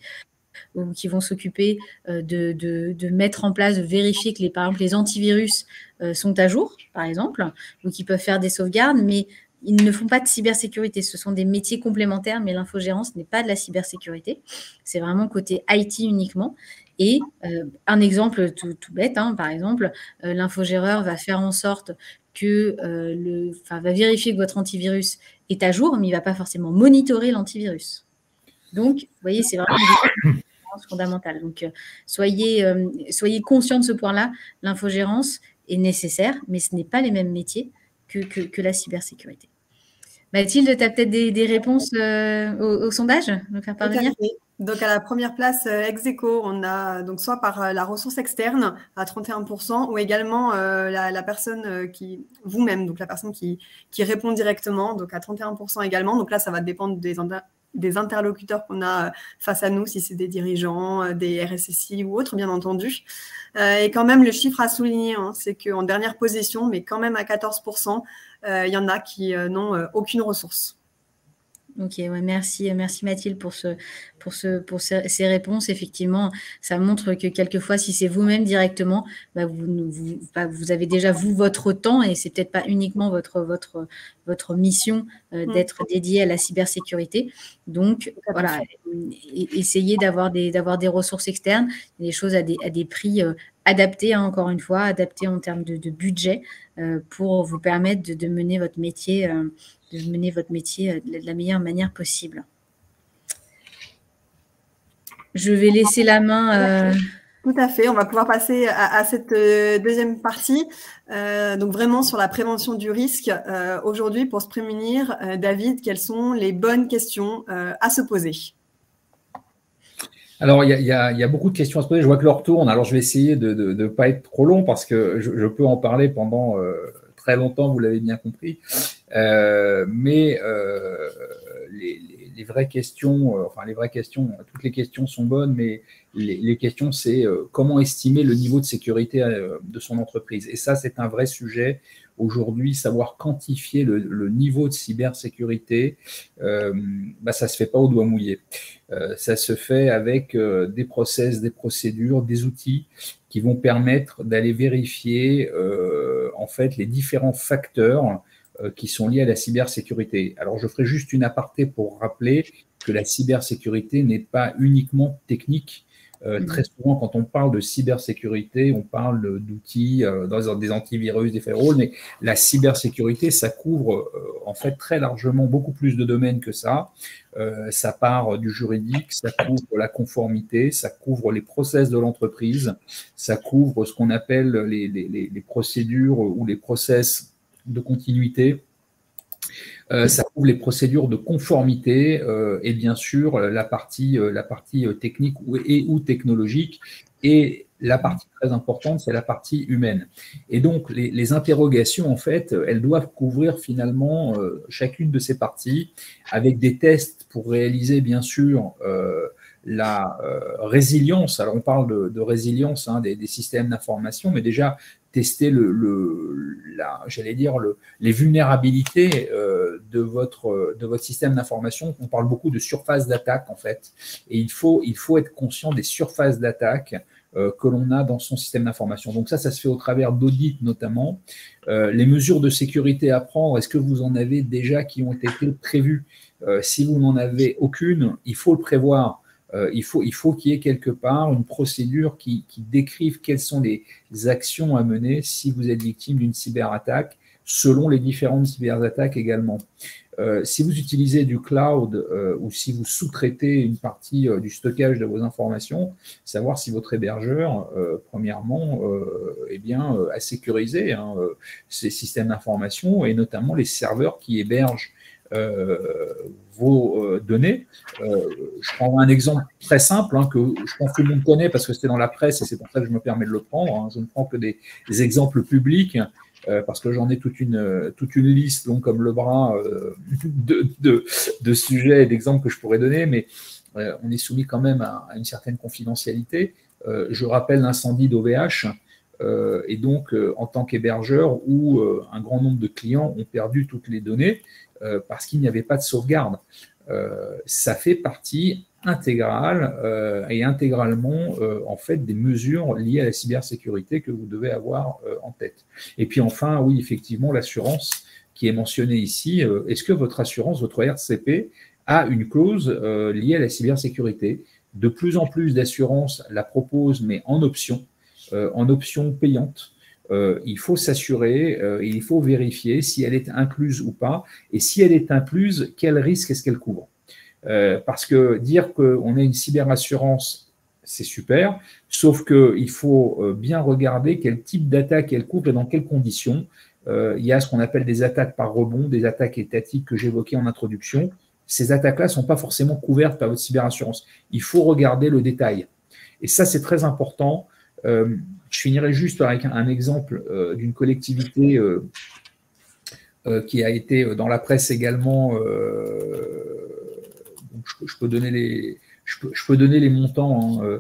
ou qui vont s'occuper euh, de, mettre en place, de vérifier que les, antivirus euh, sont à jour, par exemple, ou qui peuvent faire des sauvegardes, mais ils ne font pas de cybersécurité. Ce sont des métiers complémentaires, mais l'infogérance n'est pas de la cybersécurité. C'est vraiment côté IT uniquement. Et euh, un exemple tout, bête, hein, par exemple, l'infogéreur va faire en sorte que le, va vérifier que votre antivirus est à jour, mais il ne va pas forcément monitorer l'antivirus. Donc, vous voyez, c'est vraiment une fondamentale. Donc, euh, soyez, euh, soyez conscient de ce point-là. L'infogérance est nécessaire, mais ce n'est pas les mêmes métiers que, que, la cybersécurité. Mathilde, tu as peut-être des, réponses euh, au, sondage parvenir? Donc à la première place, euh, ex on a donc soit par euh, la ressource externe à 31% ou également euh, la, personne qui, vous-même, donc la personne qui, répond directement, donc à 31% également. Donc là, ça va dépendre des, des interlocuteurs qu'on a face à nous, si c'est des dirigeants, des RSSI ou autres, bien entendu. et quand même, le chiffre à souligner, hein, c'est qu'en dernière position, mais quand même à 14%, il y en a qui n'ont aucune ressource. Ok, ouais, merci, merci Mathilde pour, ce, pour, ce, pour ces, réponses. Effectivement, ça montre que quelquefois, si c'est vous-même directement, bah, vous, vous, bah, vous, avez déjà vous votre temps et c'est peut-être pas uniquement votre, votre, votre mission euh, mm. d'être dédié à la cybersécurité. Donc, voilà, essayez d'avoir des, d'avoir des ressources externes, des choses à des, à des prix euh, adaptés, hein, encore une fois, adaptés en termes de, budget euh, pour vous permettre de, de mener votre métier de mener votre métier euh, de la meilleure manière possible. Je vais laisser la main. Euh, Tout à fait. On va pouvoir passer à, cette euh, deuxième partie. donc vraiment sur la prévention du risque. Aujourd'hui, pour se prémunir, David, quelles sont les bonnes questions à se poser? Alors, il y, a, beaucoup de questions à se poser. Je vois que l'heure tourne. Alors, je vais essayer de ne pas être trop long parce que je, peux en parler pendant très longtemps, vous l'avez bien compris. Euh, mais euh, les, vraies questions, euh, enfin les vraies questions, toutes les questions sont bonnes, mais les, questions, c'est comment estimer le niveau de sécurité de son entreprise. Et ça, c'est un vrai sujet aujourd'hui, savoir quantifier le, niveau de cybersécurité, bah, ça se fait pas au doigt mouillé. ça se fait avec des process, des procédures, des outils qui vont permettre d'aller vérifier en fait les différents facteurs qui sont liés à la cybersécurité. Alors, je ferai juste une aparté pour rappeler que la cybersécurité n'est pas uniquement technique. Euh, mm-hmm. Très souvent, quand on parle de cybersécurité, on parle d'outils, euh, dans des antivirus, des firewalls, mais la cybersécurité, ça couvre en fait très largement beaucoup plus de domaines que ça. ça part du juridique, ça couvre la conformité, ça couvre les process de l'entreprise, ça couvre ce qu'on appelle les, les, les, procédures ou les process de continuité. Euh, ça couvre les procédures de conformité euh, et bien sûr la partie, euh, la partie technique ou, et ou technologique. Et la partie très importante, c'est la partie humaine. Et donc, les, interrogations, en fait, elles doivent couvrir finalement chacune de ces parties avec des tests pour réaliser, bien sûr, la résilience. Alors on parle de, résilience hein, des, systèmes d'information, mais déjà tester le, j'allais dire les vulnérabilités de votre de votre système d'information. On parle beaucoup de surface d'attaque en fait, et il faut il faut être conscient des surfaces d'attaque euh, que l'on a dans son système d'information. Donc ça, ça se fait au travers d'audits notamment. Euh, les mesures de sécurité à prendre, est-ce que vous en avez déjà qui ont été prévues? Euh, Si vous n'en avez aucune, il faut le prévoir. Il faut qu'il y ait quelque part une procédure qui, décrive quelles sont les actions à mener si vous êtes victime d'une cyberattaque, selon les différentes cyberattaques également. Euh, si vous utilisez du cloud euh, ou si vous sous-traitez une partie euh, du stockage de vos informations, savoir si votre hébergeur, premièrement, bien, a sécurisé hein, ces systèmes d'information et notamment les serveurs qui hébergent vos données. je prends un exemple très simple hein, que je pense que tout le monde connaît parce que c'était dans la presse et c'est pour ça que je me permets de le prendre. Hein. Je ne prends que des, exemples publics. Euh, parce que j'en ai toute une, toute une liste long comme le bras euh, de, de, de, sujets et d'exemples que je pourrais donner, mais euh, on est soumis quand même à, une certaine confidentialité. je rappelle l'incendie d'OVH, et donc en tant qu'hébergeur où un grand nombre de clients ont perdu toutes les données parce qu'il n'y avait pas de sauvegarde. ça fait partie intégrale euh, et intégralement euh, en fait des mesures liées à la cybersécurité que vous devez avoir euh, en tête. Et puis enfin, oui, effectivement, l'assurance qui est mentionnée ici. Est-ce que votre assurance, votre RCP, a une clause liée à la cybersécurité? De plus en plus d'assurances la proposent, mais en option, en option payante. Il faut s'assurer, il faut vérifier si elle est incluse ou pas, et si elle est incluse, quel risque est-ce qu'elle couvre? Euh, parce que dire qu'on a une cyberassurance, c'est super, sauf qu'il faut euh, bien regarder quel type d'attaque elle couvre et dans quelles conditions. Euh, il y a ce qu'on appelle des attaques par rebond, des attaques étatiques que j'évoquais en introduction. Ces attaques-là ne sont pas forcément couvertes par votre cyberassurance. Il faut regarder le détail. Et ça, c'est très important. Je finirai juste avec un, exemple d'une collectivité qui a été dans la presse également je, peux donner les, montants. Hein. Euh,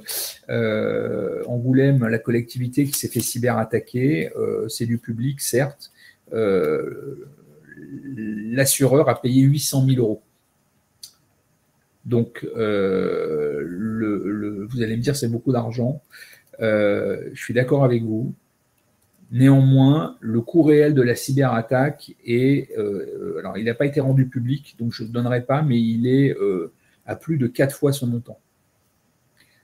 euh, Angoulême, la collectivité qui s'est fait cyberattaquer, euh, c'est du public, certes. L'assureur a payé 800 000 euros. Donc, vous allez me dire, c'est beaucoup d'argent. Je suis d'accord avec vous. Néanmoins, le coût réel de la cyberattaque est, alors il n'a pas été rendu public, donc je ne donnerai pas, mais il est à plus de quatre fois son montant.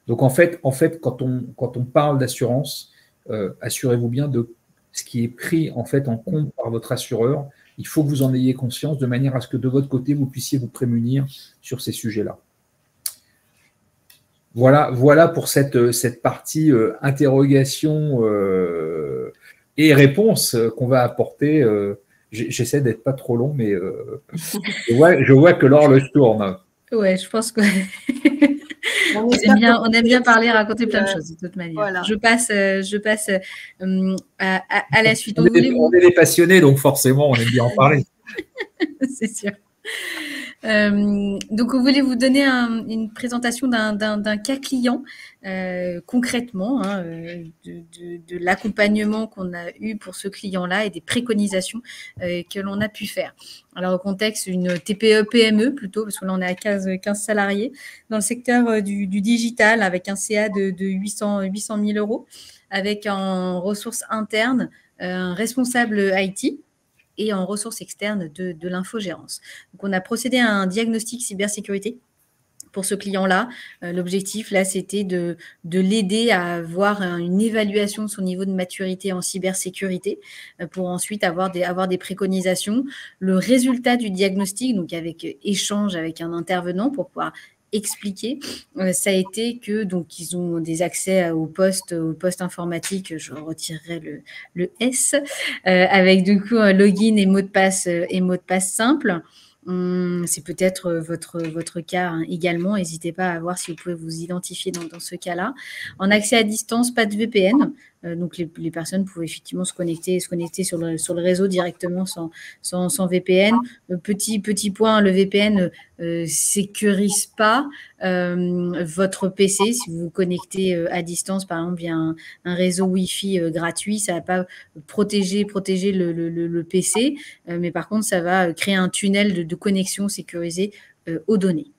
Donc en fait, en fait quand, on, quand on parle d'assurance, euh, assurez-vous bien de ce qui est pris en fait en compte par votre assureur. Il faut que vous en ayez conscience de manière à ce que de votre côté, vous puissiez vous prémunir sur ces sujets-là. Voilà, voilà pour cette, cette partie euh, interrogation euh, et réponse qu'on va apporter. J'essaie d'être pas trop long, mais je vois, je, vois, que l'horloge tourne. Ouais, je pense que. on, aime bien, on aime bien parler, raconter plein de choses de toute manière. Je passe, euh, je passe euh, à, la suite. On, est, des passionnés, donc forcément, on aime bien en parler. C'est sûr. Euh, donc, on voulait vous donner une présentation d'un cas client euh, concrètement hein, euh, de, l'accompagnement qu'on a eu pour ce client-là et des préconisations que l'on a pu faire. Alors, au contexte, une TPE-PME plutôt, parce que là, on est à 15, 15 salariés, dans le secteur du, digital avec un CA de, de 800, 800 000 euros, avec en ressources internes un responsable IT et en ressources externes de, l'infogérance. Donc, on a procédé à un diagnostic cybersécurité pour ce client-là. Euh, l'objectif, là, c'était de, de l'aider à avoir une évaluation de son niveau de maturité en cybersécurité euh, pour ensuite avoir des, avoir des préconisations. Le résultat du diagnostic, donc avec échange avec un intervenant pour pouvoir expliqué, euh, ça a été que donc ils ont des accès au poste, au poste informatique, je retirerai le, le S, euh, avec du coup un login et mot de passe euh, et mot de passe simple. Hum, c'est peut-être votre, votre cas hein, également. N'hésitez pas à voir si vous pouvez vous identifier dans, dans ce cas-là. En accès à distance, pas de VPN. Donc les, personnes pouvaient effectivement se connecter, sur le, réseau directement sans, VPN. petit, petit point, le VPN ne sécurise pas votre PC. Si vous vous connectez à distance, par exemple, via un, réseau Wi-Fi gratuit, ça ne va pas protéger, le, PC, mais par contre, ça va créer un tunnel de, connexion sécurisé aux données.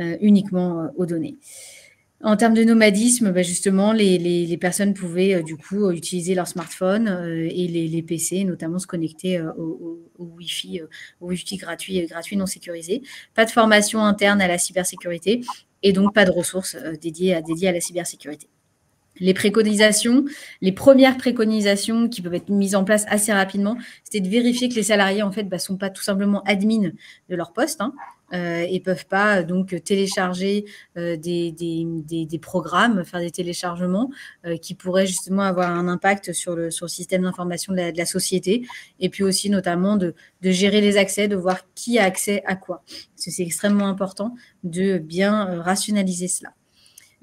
Euh, uniquement euh, aux données. En termes de nomadisme, bah, justement, les, personnes pouvaient euh, du coup utiliser leur smartphone et les, PC, notamment se connecter au, Wi-Fi, au Wi-Fi gratuit, non sécurisé. Pas de formation interne à la cybersécurité et donc pas de ressources dédiées, à, la cybersécurité. Les préconisations, les premières préconisations qui peuvent être mises en place assez rapidement, c'était de vérifier que les salariés en fait ne bah, sont pas tout simplement admin de leur poste, hein, euh, et peuvent pas donc télécharger euh, des, des, programmes, faire des téléchargements euh, qui pourraient justement avoir un impact sur le, sur le système d'information de, la, société, et puis aussi notamment de, de, gérer les accès, de voir qui a accès à quoi. c'est extrêmement important de bien rationaliser cela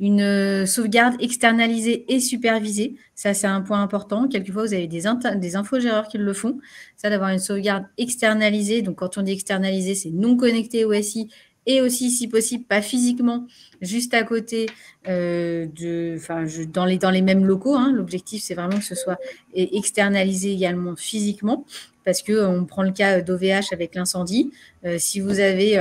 une sauvegarde externalisée et supervisée. Ça, c'est un point important. Quelquefois, vous avez des, des infogéreurs qui le font. Ça, d'avoir une sauvegarde externalisée. Donc, quand on dit externalisée, c'est non connecté au SI et aussi, si possible, pas physiquement, juste à côté euh, de, enfin, dans, les, mêmes locaux. Hein. L'objectif, c'est vraiment que ce soit externalisé également physiquement, parce que on prend le cas d'OVH avec l'incendie. Euh, si vous avez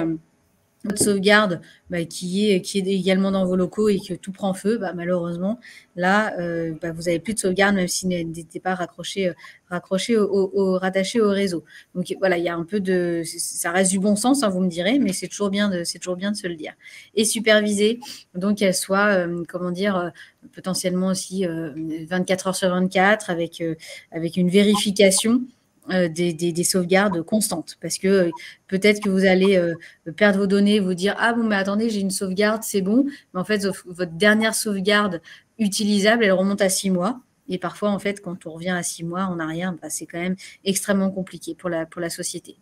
votre sauvegarde bah, qui, est, qui est également dans vos locaux et que tout prend feu, bah, malheureusement, là, euh, bah, vous n'avez plus de sauvegarde, même si n'était pas raccroché, euh, raccroché au, rattaché au réseau. Donc voilà, il y a un peu de. Ça reste du bon sens, hein, vous me direz, mais c'est toujours, bien de, toujours bien de se le dire. Et superviser, donc qu'elle soit, euh, comment dire, potentiellement aussi 24 heures sur 24 avec, avec une vérification euh, des, sauvegardes constantes. Parce que euh, peut-être que vous allez euh, perdre vos données, vous dire Ah bon, mais attendez, j'ai une sauvegarde, c'est bon. Mais en fait, votre dernière sauvegarde utilisable, elle remonte à six mois. Et parfois, en fait, quand on revient à six mois, n'a rien. Bah, c'est quand même extrêmement compliqué pour la, société.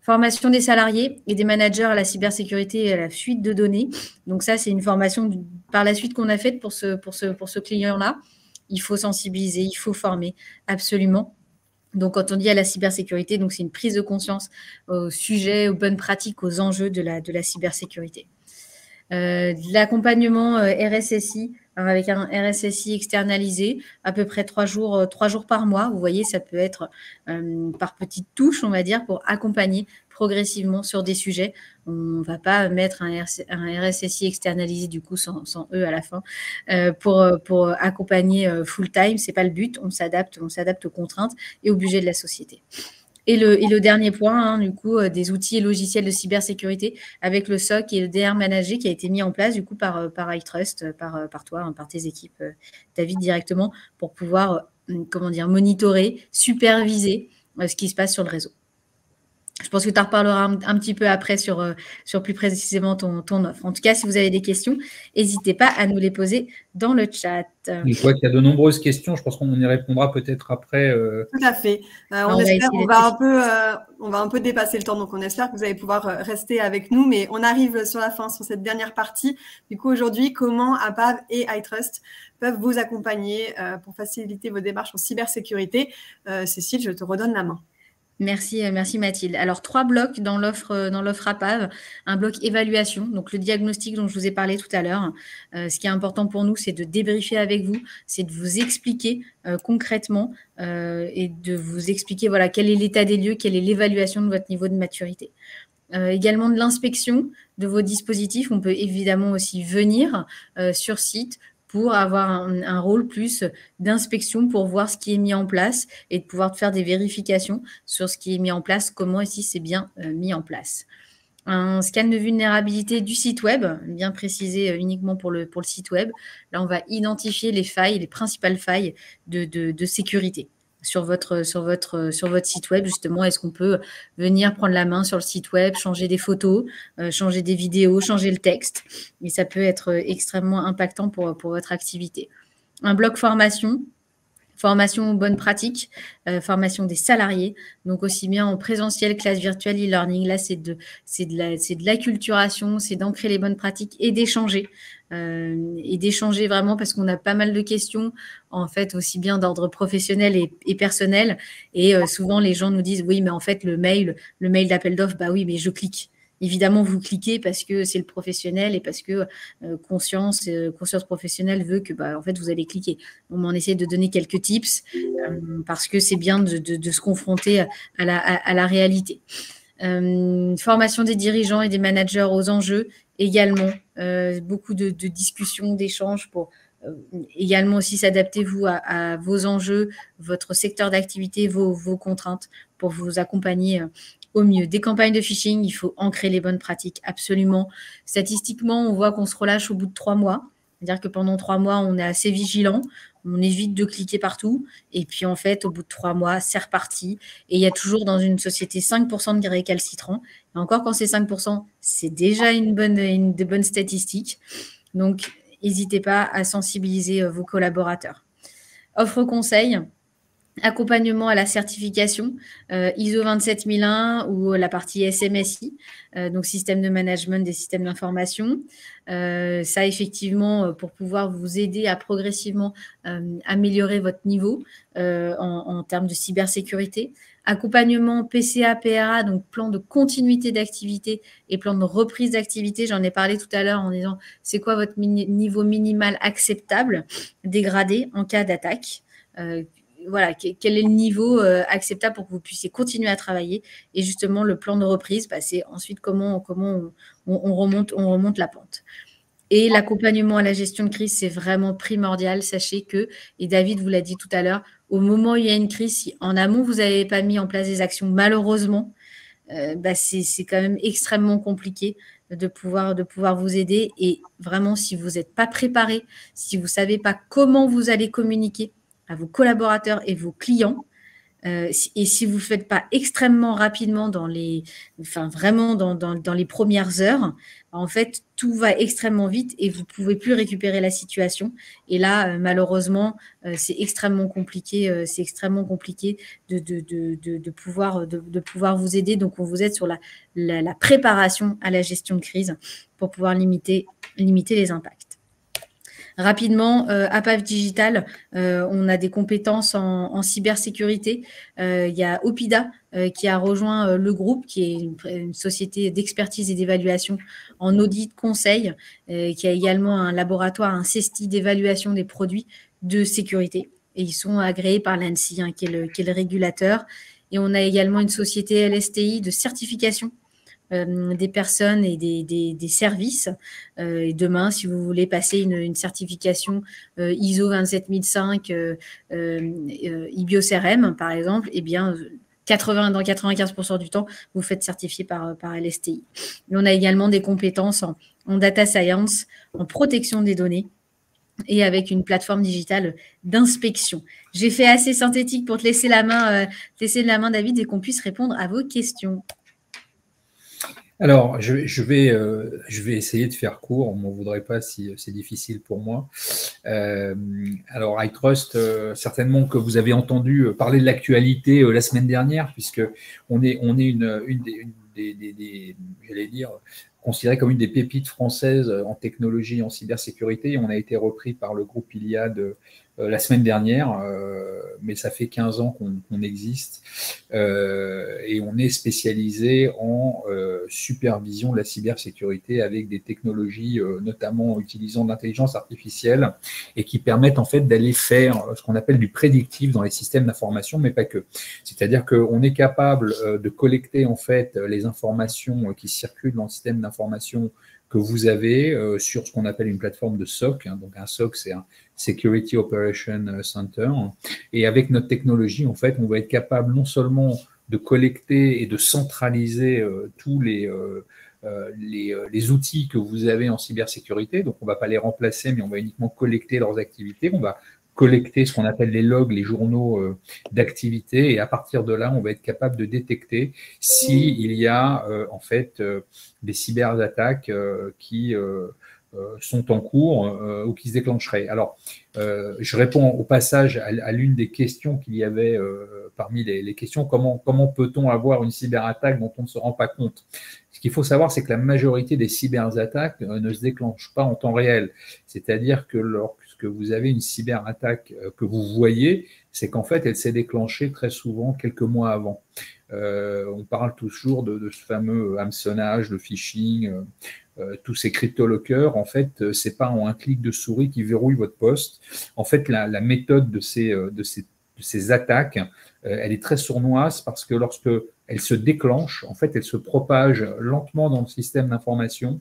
Formation des salariés et des managers à la cybersécurité et à la fuite de données. Donc ça, c'est une formation par la suite qu'on a faite pour ce client-là. Il faut sensibiliser, il faut former absolument. Donc, quand on dit à la cybersécurité, c'est une prise de conscience au sujet, aux bonnes pratiques, aux enjeux de la, cybersécurité. Euh, L'accompagnement euh, RSSI hein, avec un RSSI externalisé, à peu près trois jours, euh, trois jours par mois. Vous voyez, ça peut être par petites touches, on va dire, pour accompagner progressivement sur des sujets. On ne va pas mettre un, RSSI externalisé du coup sans, eux à la fin euh, pour, pour accompagner euh, full time. C'est pas le but. On s'adapte, on s'adapte aux contraintes et au budget de la société. Et le, dernier point, hein, du coup, euh, des outils et logiciels de cybersécurité avec le SOC et le DR Manager qui a été mis en place du coup par, iTrust, par, par toi, hein, par tes équipes, David, directement, pour pouvoir, comment dire, monitorer, superviser ce qui se passe sur le réseau. Je pense que tu en reparleras un, petit peu après sur, euh, sur plus précisément ton, ton, offre. En tout cas, si vous avez des questions, n'hésitez pas à nous les poser dans le chat. Je vois qu'il y a de nombreuses questions. Je pense qu'on y répondra peut-être après. Euh. Tout à fait. Euh, on, espère, on, va un peu, on va un peu dépasser le temps, donc on espère que vous allez pouvoir rester avec nous. Mais on arrive sur la fin, sur cette dernière partie. Du coup, aujourd'hui, comment APAV et iTrust peuvent vous accompagner pour faciliter vos démarches en cybersécurité? Cécile, je te redonne la main. Merci, euh, merci Mathilde. Alors, trois blocs dans l'offre euh, dans l'offre APAV. Un bloc évaluation, donc le diagnostic dont je vous ai parlé tout à l'heure. Euh, ce qui est important pour nous, c'est de débriefer avec vous, c'est de vous expliquer concrètement et de vous expliquer voilà quel est l'état des lieux, quelle est l'évaluation de votre niveau de maturité. également de l'inspection de vos dispositifs. On peut évidemment aussi venir sur site pour avoir un, rôle plus d'inspection pour voir ce qui est mis en place et de pouvoir faire des vérifications sur ce qui est mis en place, comment et si c'est bien euh, mis en place. Un scan de vulnérabilité du site web, bien précisé euh, uniquement pour le, pour le site web. Là, on va identifier les failles, les principales failles de sécurité sur votre, sur votre, sur votre site web, justement, est-ce qu'on peut venir prendre la main sur le site web, changer des photos, euh, changer des vidéos, changer le texte? Et ça peut être extrêmement impactant pour, votre activité. Un bloc formation, formation aux bonnes pratiques, euh, formation des salariés, donc aussi bien en présentiel, classe virtuelle, e-learning. Là, c'est de, de l'acculturation, c'est d'ancrer les bonnes pratiques et d'échanger et d'échanger vraiment parce qu'on a pas mal de questions, en fait, aussi bien d'ordre professionnel et, personnel. Et souvent, les gens nous disent, oui, mais en fait, le mail, le mail d'appel d'offres, bah oui, mais je clique. Évidemment, vous cliquez parce que c'est le professionnel et parce que euh, conscience, euh, conscience professionnelle veut que bah, en fait, vous allez cliquer. On m'en essaie de donner quelques tips euh, parce que c'est bien de, se confronter à, la réalité. formation des dirigeants et des managers aux enjeux également. Beaucoup de, discussions, d'échanges pour également aussi s'adapter vous à, vos enjeux, votre secteur d'activité, vos, vos, contraintes pour vous accompagner au mieux. Des campagnes de phishing, il faut ancrer les bonnes pratiques, absolument. Statistiquement, on voit qu'on se relâche au bout de trois mois. C'est-à-dire que pendant trois mois, on est assez vigilant, on évite de cliquer partout. Et puis, en fait, au bout de trois mois, c'est reparti. Et il y a toujours dans une société 5% de récalcitrants. Et encore, quand c'est 5%, c'est déjà une bonne, une, de bonnes. Donc, n'hésitez pas à sensibiliser euh, vos collaborateurs. Offre conseil, accompagnement à la certification euh, ISO 27001 ou la partie SMSI, euh, donc système de management des systèmes d'information. Euh, ça, effectivement, pour pouvoir vous aider à progressivement améliorer votre niveau en, termes de cybersécurité. Accompagnement PCA, PRA, donc plan de continuité d'activité et plan de reprise d'activité. J'en ai parlé tout à l'heure en disant c'est quoi votre niveau minimal acceptable dégradé en cas d'attaque voilà, quel est le niveau euh, acceptable pour que vous puissiez continuer à travailler et justement le plan de reprise, bah, c'est ensuite comment, comment on, remonte, on remonte la pente. Et l'accompagnement à la gestion de crise, c'est vraiment primordial. Sachez que, et David vous l'a dit tout à l'heure, au moment où il y a une crise, si en amont vous n'avez pas mis en place des actions, malheureusement, euh, bah, c'est quand même extrêmement compliqué de pouvoir, de pouvoir vous aider. Et vraiment, si vous n'êtes pas préparé, si vous ne savez pas comment vous allez communiquer, à vos collaborateurs et vos clients. Euh, et si vous ne faites pas extrêmement rapidement dans les, enfin vraiment dans, dans, les premières heures, en fait, tout va extrêmement vite et vous ne pouvez plus récupérer la situation. Et là, euh, malheureusement, euh, c'est extrêmement compliqué, c'est extrêmement compliqué de, de, de, de pouvoir, de, pouvoir vous aider. Donc, on vous aide sur la, la, la préparation à la gestion de crise pour pouvoir limiter, limiter les impacts. Rapidement, euh, à PAV Digital, euh, on a des compétences en, cybersécurité. Euh, il y a Opida qui a rejoint le groupe, qui est une, société d'expertise et d'évaluation en audit conseil, qui a également un laboratoire, un CESTI d'évaluation des produits de sécurité. Ils sont agréés par l'ANSI, hein, qui, est le régulateur. Et on a également une société LSTI de certification euh, des personnes et des, services. Euh, et demain, si vous voulez passer une, certification euh, ISO 27005 IBIO-CRM, par exemple, eh bien, 80, dans 95% du temps, vous faites certifier par, par LSTI. on a également des compétences en, data science, en protection des données et avec une plateforme digitale d'inspection. J'ai fait assez synthétique pour te laisser la main, laisser la main David, et qu'on puisse répondre à vos questions. Alors, je, vais, euh, je vais essayer de faire court. On ne m'en voudrait pas si c'est difficile pour moi. Euh, alors, iTrust, euh, certainement que vous avez entendu parler de l'actualité la semaine dernière, puisque on est, on est une, une des, des, des j'allais dire, considéré comme une des pépites françaises en technologie, en cybersécurité. On a été repris par le groupe Iliad euh, la semaine dernière, euh, mais ça fait 15 ans qu'on existe euh, et on est spécialisé en supervision de la cybersécurité avec des technologies, notamment utilisant l'intelligence artificielle et qui permettent en fait d'aller faire ce qu'on appelle du prédictif dans les systèmes d'information, mais pas que. C'est-à-dire qu'on est capable de collecter en fait les informations qui circulent dans le système d'information que vous avez sur ce qu'on appelle une plateforme de SOC. Hein. donc un SOC, c'est un Security Operation Center. Et avec notre technologie, en fait, on va être capable non seulement de collecter et de centraliser euh, tous les, euh, euh, les, outils que vous avez en cybersécurité. Donc, on ne va pas les remplacer, mais on va uniquement collecter leurs activités. Collecter ce qu'on appelle les logs, les journaux d'activité, et à partir de là, on va être capable de détecter s'il y a en fait des cyberattaques qui sont en cours ou qui se déclencheraient. Alors, je réponds au passage à, l'une des questions qu'il y avait parmi les, questions. Comment, comment peut-on avoir une cyberattaque dont on ne se rend pas compte? Ce qu'il faut savoir, c'est que la majorité des cyberattaques ne se déclenchent pas en temps réel. C'est-à-dire que lorsque vous avez une cyberattaque que vous voyez, c'est qu'en fait, elle s'est déclenchée très souvent quelques mois avant. Euh, on parle toujours de, ce fameux hameçonnage, le phishing, euh, euh, tous ces cryptolockers. En fait, c'est pas en un clic de souris qui verrouille votre poste. En fait, la, méthode de ces, de ces, attaques, elle est très sournoise parce que lorsque elle se déclenche, en fait, elle se propage lentement dans le système d'information.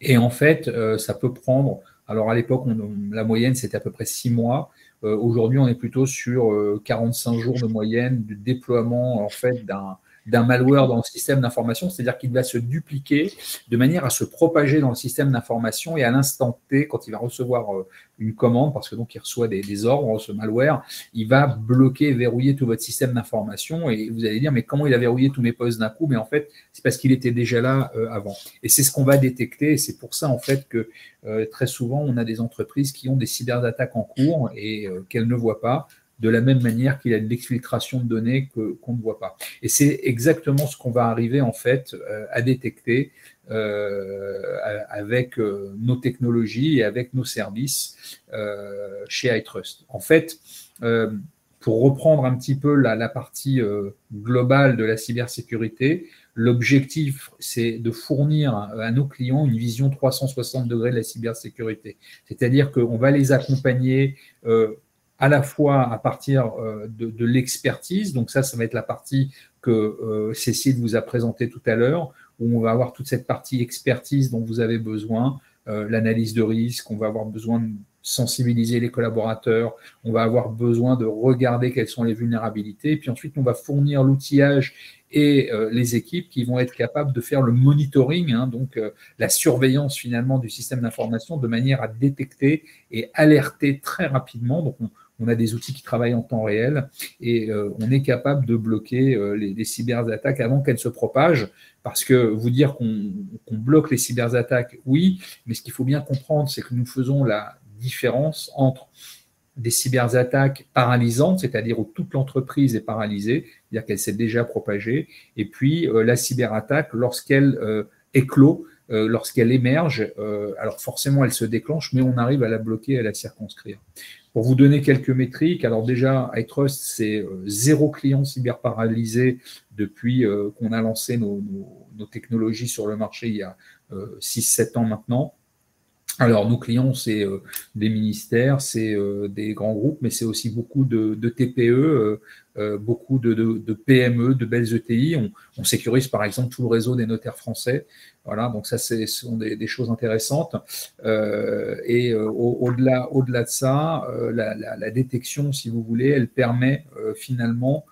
Et en fait, ça peut prendre. Alors à l'époque, la moyenne c'était à peu près six mois. Euh, aujourd'hui, on est plutôt sur 45 euh, jours de moyenne du déploiement en fait d'un d'un malware dans le système d'information, c'est-à-dire qu'il va se dupliquer de manière à se propager dans le système d'information et à l'instant T, quand il va recevoir euh, une commande, parce que donc il reçoit des, ordres, ce malware, il va bloquer verrouiller tout votre système d'information et vous allez dire mais comment il a verrouillé tous mes postes d'un coup? Mais en fait, c'est parce qu'il était déjà là euh, avant. Et c'est ce qu'on va détecter. Et c'est pour ça en fait que euh, très souvent on a des entreprises qui ont des cyberattaques en cours et qu'elles ne voient pas de la même manière qu'il y a de l'exfiltration de données qu'on ne voit pas. Et c'est exactement ce qu'on va arriver en fait euh, à détecter euh, avec euh, nos technologies et avec nos services chez iTrust. En fait, pour reprendre un petit peu la, la partie globale de la cybersécurité, L'objectif, c'est de fournir à nos clients une vision 360 degrés de la cybersécurité. C'est-à-dire qu'on va les accompagner à la fois à partir euh, de, l'expertise, donc ça, ça va être la partie que euh, Cécile vous a présentée tout à l'heure, où on va avoir toute cette partie expertise dont vous avez besoin, euh, l'analyse de risque, on va avoir besoin de sensibiliser les collaborateurs, on va avoir besoin de regarder quelles sont les vulnérabilités, puis ensuite on va fournir l'outillage et les équipes qui vont être capables de faire le monitoring, hein, donc la surveillance finalement du système d'information de manière à détecter et alerter très rapidement. Donc on a des outils qui travaillent en temps réel et euh, on est capable de bloquer euh, les, cyberattaques avant qu'elles se propagent. Parce que vous dire qu'on bloque les cyberattaques, oui, mais ce qu'il faut bien comprendre, c'est que nous faisons la différence entre des cyberattaques paralysantes, c'est-à-dire où toute l'entreprise est paralysée, c'est-à-dire qu'elle s'est déjà propagée, et puis euh, la cyberattaque lorsqu'elle éclot, lorsqu'elle émerge, alors forcément elle se déclenche, mais on arrive à la bloquer, à la circonscrire. Pour vous donner quelques métriques, alors déjà, iTrust, c'est euh, zéro client cyberparalysé depuis euh, qu'on a lancé nos, technologies sur le marché il y a 6-7 euh, ans maintenant. Alors, nos clients, c'est des ministères, c'est des grands groupes, mais c'est aussi beaucoup de, TPE, beaucoup de, PME, de belles ETI. On, sécurise, par exemple, tout le réseau des notaires français. Voilà, donc ça, ce sont des, choses intéressantes. Euh, et euh, au-delà, au-delà de ça, euh, la, détection, si vous voulez, elle permet finalement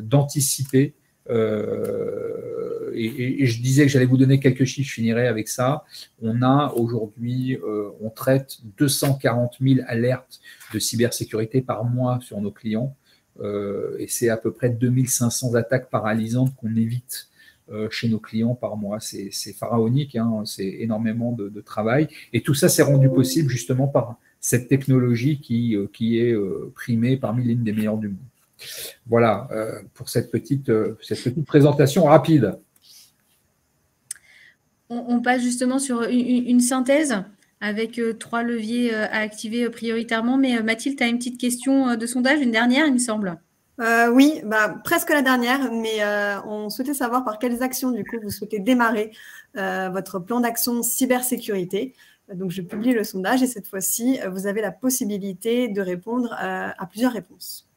d'anticiper. Et, et, je disais que j'allais vous donner quelques chiffres, je finirai avec ça. On a aujourd'hui, on traite 240 000 alertes de cybersécurité par mois sur nos clients. et c'est à peu près 2500 attaques paralysantes qu'on évite euh, chez nos clients par mois. C'est pharaonique, hein, c'est énormément de, travail. Et tout ça s'est rendu possible justement par cette technologie qui, euh, qui est euh, primée parmi l'une des meilleures du monde. Voilà pour cette petite, cette petite présentation rapide. On, passe justement sur une, synthèse avec trois leviers à activer prioritairement. Mais Mathilde, tu as une petite question de sondage, une dernière, il me semble. Euh, oui, bah, presque la dernière, mais euh, on souhaitait savoir par quelles actions, du coup, vous souhaitez démarrer euh, votre plan d'action cybersécurité. Donc, je publie le sondage et cette fois-ci, vous avez la possibilité de répondre à plusieurs réponses.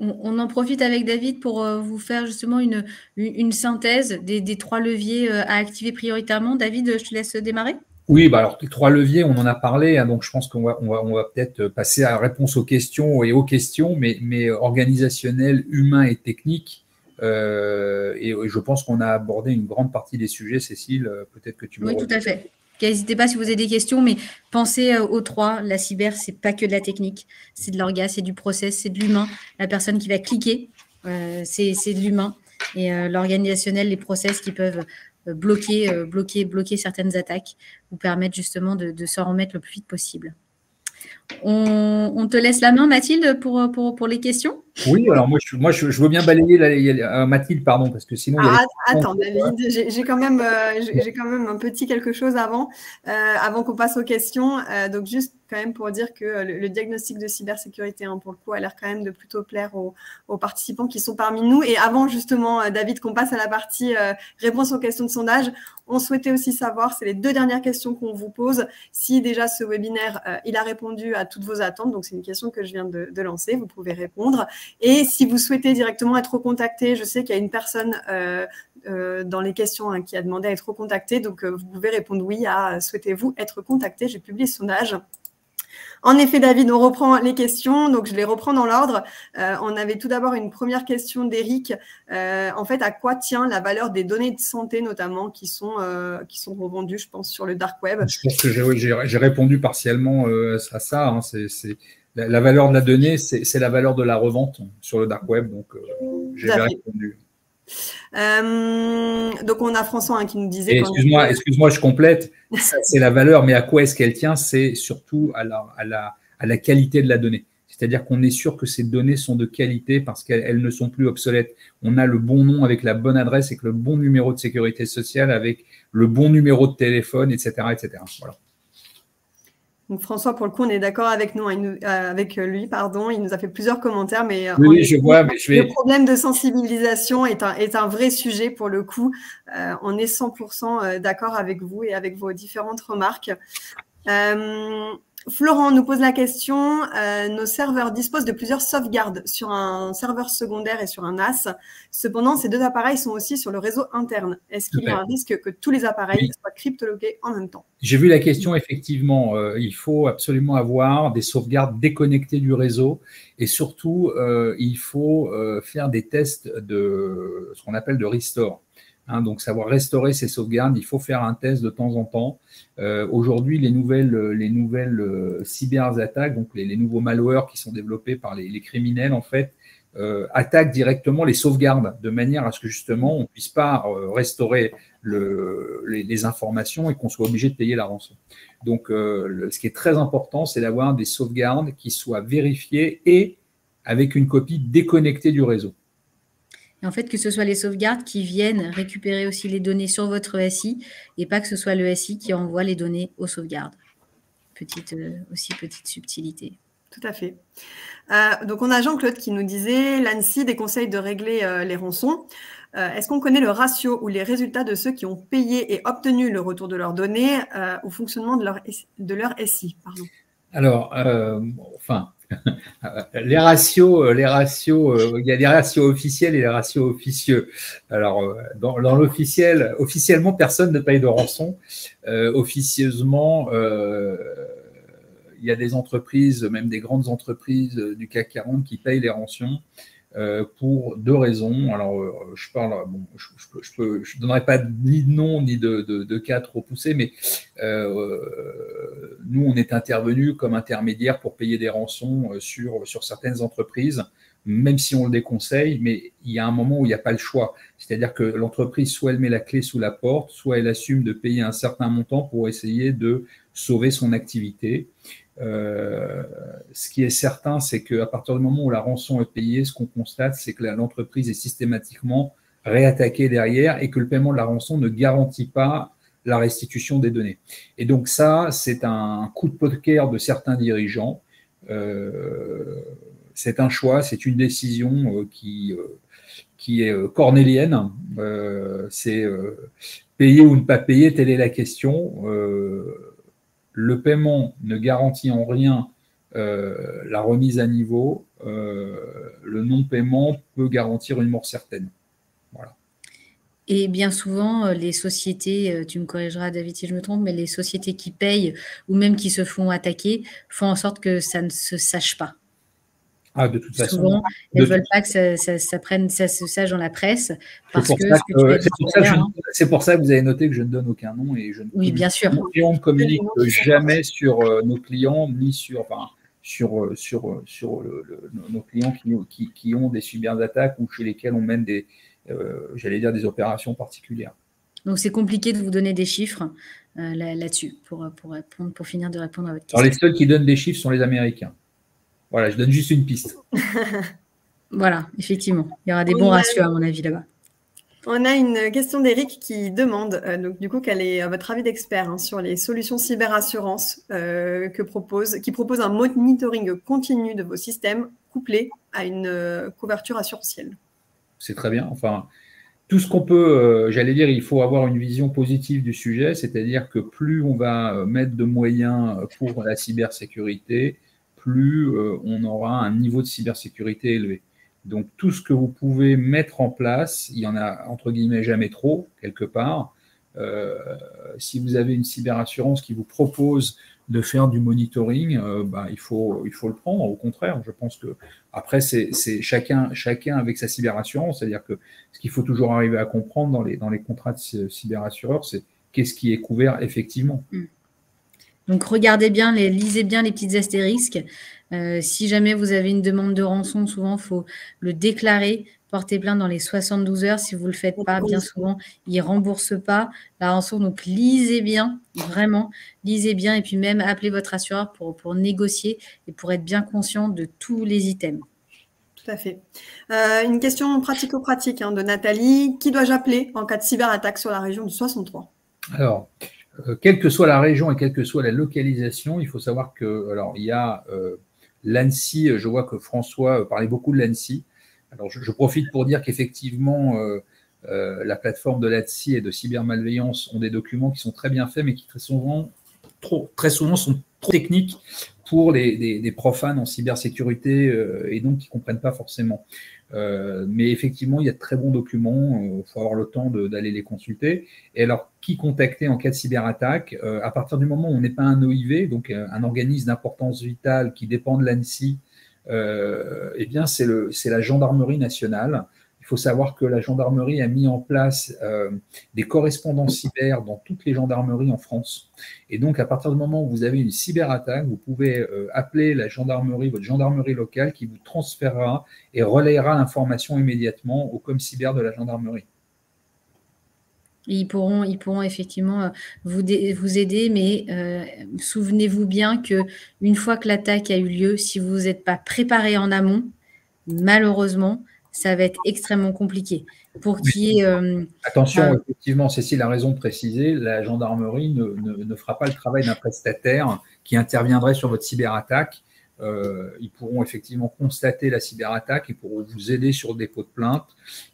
On, en profite avec David pour vous faire justement une, une synthèse des, des, trois leviers à activer prioritairement. David, je te laisse démarrer. Oui, bah alors les trois leviers, on en a parlé, hein, donc je pense qu'on va, on va, on va peut-être passer à la réponse aux questions et aux questions, mais, mais organisationnel, humain et technique. Euh, et, je pense qu'on a abordé une grande partie des sujets, Cécile, euh, peut-être que tu veux. Oui, tout à fait. N'hésitez pas si vous avez des questions, mais pensez euh, aux trois. La cyber, c'est pas que de la technique, c'est de l'orga, c'est du process, c'est de l'humain. La personne qui va cliquer, c'est de l'humain. Et l'organisationnel, les process qui peuvent bloquer, bloquer, bloquer certaines attaques ou permettre justement de, de s'en remettre le plus vite possible. On, te laisse la main, Mathilde, pour, pour, les questions? Oui, alors moi, je, moi, je, veux bien balayer la, Mathilde, pardon, parce que sinon. Ah, attends, David, j'ai quand, même, j'ai quand même un petit quelque chose avant, avant qu'on passe aux questions. donc, juste quand même pour dire que euh, le, diagnostic de cybersécurité, hein, pour le coup, a l'air quand même de plutôt plaire aux, participants qui sont parmi nous. Et avant justement, euh, David, qu'on passe à la partie euh, réponse aux questions de sondage, on souhaitait aussi savoir, c'est les deux dernières questions qu'on vous pose, si déjà ce webinaire, il a répondu à toutes vos attentes. Donc, c'est une question que je viens de, lancer, vous pouvez répondre. Et si vous souhaitez directement être contacté, je sais qu'il y a une personne dans les questions hein, qui a demandé à être contacté. Donc, vous pouvez répondre oui à souhaitez-vous être contacté. J'ai publié ce sondage. En effet, David, on reprend les questions. Donc, je les reprends dans l'ordre. Euh, on avait tout d'abord une première question d'Eric. Euh, en fait, à quoi tient la valeur des données de santé, notamment, qui sont, euh, qui sont revendues, je pense, sur le dark web? Je pense que j'ai répondu partiellement à ça. Hein. C'est la, valeur de la donnée, c'est la valeur de la revente sur le dark web. Donc, j'ai répondu. Euh, donc on a François hein, qui nous disait. Excuse-moi, excuse-moi, je complète. c'est la valeur, mais à quoi est-ce qu'elle tient? C'est surtout à la, à, la, à la qualité de la donnée. C'est-à-dire qu'on est sûr que ces données sont de qualité parce qu'elles ne sont plus obsolètes. On a le bon nom avec la bonne adresse, avec le bon numéro de sécurité sociale, avec le bon numéro de téléphone, etc. etc. Voilà. Donc François, pour le coup, on est d'accord avec nous, hein, euh, avec lui, pardon. Il nous a fait plusieurs commentaires, mais euh, oui, je vois, mais je vais... le problème de sensibilisation est un, est un vrai sujet pour le coup. Euh, on est 100% d'accord avec vous et avec vos différentes remarques. Florent nous pose la question, euh, nos serveurs disposent de plusieurs sauvegardes sur un serveur secondaire et sur un NAS. Cependant, ces deux appareils sont aussi sur le réseau interne. Est-ce qu'il y a un risque que tous les appareils soient cryptologués en même temps? J'ai vu la question, effectivement. Euh, il faut absolument avoir des sauvegardes déconnectées du réseau et surtout, euh, il faut faire des tests de ce qu'on appelle de restore. Hein, donc, savoir restaurer ces sauvegardes, il faut faire un test de temps en temps. Euh, aujourd'hui, les nouvelles, les nouvelles euh, cyberattaques, donc les, nouveaux malwares qui sont développés par les, criminels, en fait, euh, attaquent directement les sauvegardes de manière à ce que justement on ne puisse pas restaurer les, informations et qu'on soit obligé de payer la rançon. Donc, ce qui est très important, c'est d'avoir des sauvegardes qui soient vérifiées et avec une copie déconnectée du réseau. Et en fait, que ce soit les sauvegardes qui viennent récupérer aussi les données sur votre SI et pas que ce soit le SI qui envoie les données aux sauvegardes. Petite, euh, aussi petite subtilité. Tout à fait. Euh, donc, on a Jean-Claude qui nous disait l'ANSI déconseille de régler euh, les rançons. Est-ce qu'on connaît le ratio ou les résultats de ceux qui ont payé et obtenu le retour de leurs données au fonctionnement de leur, de leur SI Alors, enfin, les ratios, euh, les ratios, euh, il y a des ratios officiels et des ratios officieux. Alors, euh, dans, l'officiel, officiellement, personne ne paye de rançon. officieusement, il y a des entreprises, même des grandes entreprises du CAC 40 qui payent les rançons. Euh, pour deux raisons. Alors, euh, je parle, bon, je, je, je, donnerai pas ni de nom ni de, de, de cas trop poussés, mais euh, nous, on est intervenu comme intermédiaire pour payer des rançons sur, sur certaines entreprises, même si on le déconseille, mais il y a un moment où il n'y a pas le choix. C'est-à-dire que l'entreprise, soit elle met la clé sous la porte, soit elle assume de payer un certain montant pour essayer de sauver son activité. Euh, ce qui est certain, c'est qu'à partir du moment où la rançon est payée, ce qu'on constate, c'est que l'entreprise est systématiquement réattaquée derrière et que le paiement de la rançon ne garantit pas la restitution des données. Et donc ça, c'est un coup de poker de certains dirigeants. Euh, c'est un choix, c'est une décision euh, qui, qui est cornélienne. c'est payer ou ne pas payer, telle est la question le paiement ne garantit en rien euh, la remise à niveau, euh, le non-paiement peut garantir une mort certaine. Voilà. Et bien souvent, euh, les sociétés, tu me corrigeras David si je me trompe, mais les sociétés qui payent ou même qui se font attaquer font en sorte que ça ne se sache pas. Ah, de toute façon. Souvent, elles ne veulent pas que ça, prenne, ça dans la presse. C'est pour, ça que vous avez noté que je ne donne aucun nom et je ne oui, bien sûr. On ne communique jamais sur euh, nos clients ni sur, enfin, sur, euh, sur, euh, nos clients qui, qui, ont des cyberattaques ou chez lesquels on mène des, j'allais dire, des opérations particulières. Donc, c'est compliqué de vous donner des chiffres là-dessus pour, pour, pour finir de répondre à votre question. Alors, les seuls qui donnent des chiffres sont les Américains. Voilà, je donne juste une piste. voilà, effectivement. Il y aura des bons ratios, à mon avis, là-bas. On a une question d'Eric qui demande, euh, donc du coup, quel est votre avis d'expert hein, sur les solutions cyberassurance euh, que propose, qui propose un monitoring continu de vos systèmes couplé à une euh, couverture assurantielle? C'est très bien. Enfin, tout ce qu'on peut, j'allais dire, il faut avoir une vision positive du sujet, c'est-à-dire que plus on va mettre de moyens pour la cybersécurité, plus on aura un niveau de cybersécurité élevé. Donc tout ce que vous pouvez mettre en place, il y en a entre guillemets jamais trop quelque part. Euh, si vous avez une cyberassurance qui vous propose de faire du monitoring, euh, bah, il, faut, le prendre. Au contraire, je pense que après, c'est chacun, chacun avec sa cyberassurance. C'est-à-dire que ce qu'il faut toujours arriver à comprendre dans les, dans les contrats de cyberassureurs, c'est qu'est-ce qui est couvert effectivement. Mm. Donc regardez bien, les, lisez bien les petites astérisques. Euh, si jamais vous avez une demande de rançon, souvent il faut le déclarer, porter plainte dans les 72 heures. Si vous ne le faites pas, bien souvent, ils ne remboursent pas la rançon. Donc lisez bien, vraiment, lisez bien et puis même appelez votre assureur pour, pour négocier et pour être bien conscient de tous les items. Tout à fait. Euh, une question pratico-pratique hein, de Nathalie. Qui dois-je appeler en cas de cyberattaque sur la région du 63 Alors, euh, quelle que soit la région et quelle que soit la localisation, il faut savoir que, alors, il y a euh, l'ANSI, je vois que François parlait beaucoup de l'ANSI. Alors, je, profite pour dire qu'effectivement, euh, la plateforme de l'ANSI et de cybermalveillance ont des documents qui sont très bien faits, mais qui très souvent, très souvent sont trop techniques pour les, profanes en cybersécurité et donc qui ne comprennent pas forcément. Euh, mais effectivement, il y a de très bons documents. Il euh, faut avoir le temps d'aller les consulter. Et alors, qui contacter en cas de cyberattaque euh, À partir du moment où on n'est pas un OIV, donc un organisme d'importance vitale qui dépend de l'ANSI, eh bien, c'est la gendarmerie nationale faut savoir que la gendarmerie a mis en place euh, des correspondants cyber dans toutes les gendarmeries en France. Et donc, à partir du moment où vous avez une cyberattaque, vous pouvez euh, appeler la gendarmerie, votre gendarmerie locale, qui vous transférera et relayera l'information immédiatement au com cyber de la gendarmerie. Ils pourront, ils pourront effectivement euh, vous aider, mais souvenez-vous bien que une fois que l'attaque a eu lieu, si vous n'êtes pas préparé en amont, malheureusement, ça va être extrêmement compliqué. Pour qui euh, Attention, effectivement, Cécile a raison de préciser, la gendarmerie ne, fera pas le travail d'un prestataire qui interviendrait sur votre cyberattaque. Euh, ils pourront effectivement constater la cyberattaque, ils pourront vous aider sur le dépôt de plainte,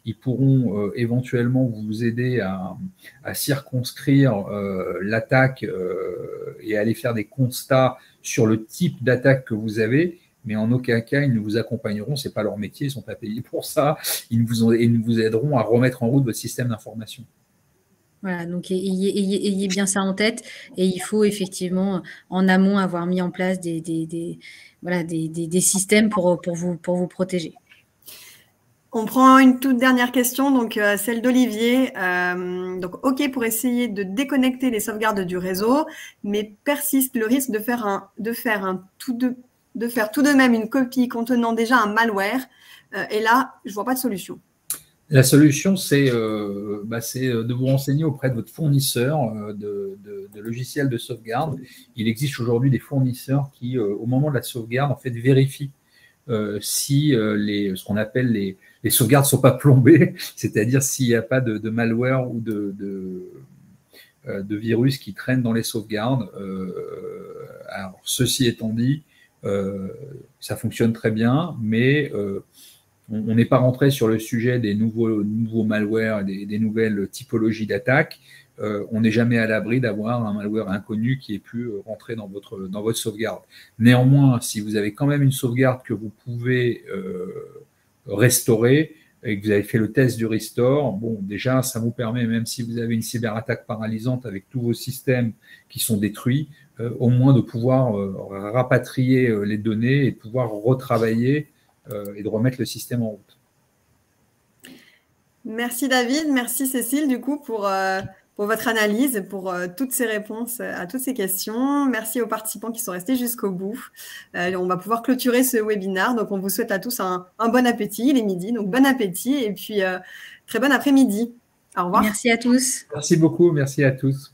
ils pourront euh, éventuellement vous aider à, à circonscrire l'attaque et aller faire des constats sur le type d'attaque que vous avez mais en aucun cas ils ne vous accompagneront, ce n'est pas leur métier, ils ne sont pas payés pour ça, ils vous, ils vous aideront à remettre en route votre système d'information. Voilà, donc ayez, bien ça en tête et il faut effectivement en amont avoir mis en place des, des, voilà, des, systèmes pour, pour, vous, pour vous protéger. On prend une toute dernière question, donc euh, celle d'Olivier. Euh, donc, OK pour essayer de déconnecter les sauvegardes du réseau, mais persiste le risque de faire un, de faire un tout de, de faire tout de même une copie contenant déjà un malware. Euh, et là, je ne vois pas de solution. La solution, c'est euh, bah, euh, de vous renseigner auprès de votre fournisseur de, logiciels de sauvegarde. Il existe aujourd'hui des fournisseurs qui, au moment de la sauvegarde, en fait, vérifient si les, ce qu'on appelle les, sauvegardes ne sont pas plombées, c'est-à-dire s'il n'y a pas de, malware ou de, virus qui traînent dans les sauvegardes. alors, ceci étant dit, ça fonctionne très bien, mais euh, on n'est pas rentré sur le sujet des nouveaux, malwares, des, des nouvelles typologies d'attaques. Euh, on n'est jamais à l'abri d'avoir un malware inconnu qui ait pu rentrer dans votre, sauvegarde. Néanmoins, si vous avez quand même une sauvegarde que vous pouvez restaurer et que vous avez fait le test du restore, bon, déjà, ça vous permet, même si vous avez une cyberattaque paralysante avec tous vos systèmes qui sont détruits, euh, au moins de pouvoir euh, rapatrier euh, les données et de pouvoir retravailler et de remettre le système en route. Merci David, merci Cécile du coup pour, pour votre analyse, pour toutes ces réponses à toutes ces questions. Merci aux participants qui sont restés jusqu'au bout. on va pouvoir clôturer ce webinaire. Donc on vous souhaite à tous un, un bon appétit. Il est midi, donc bon appétit et puis très bon après-midi. Au revoir. Merci à tous. Merci beaucoup. Merci à tous.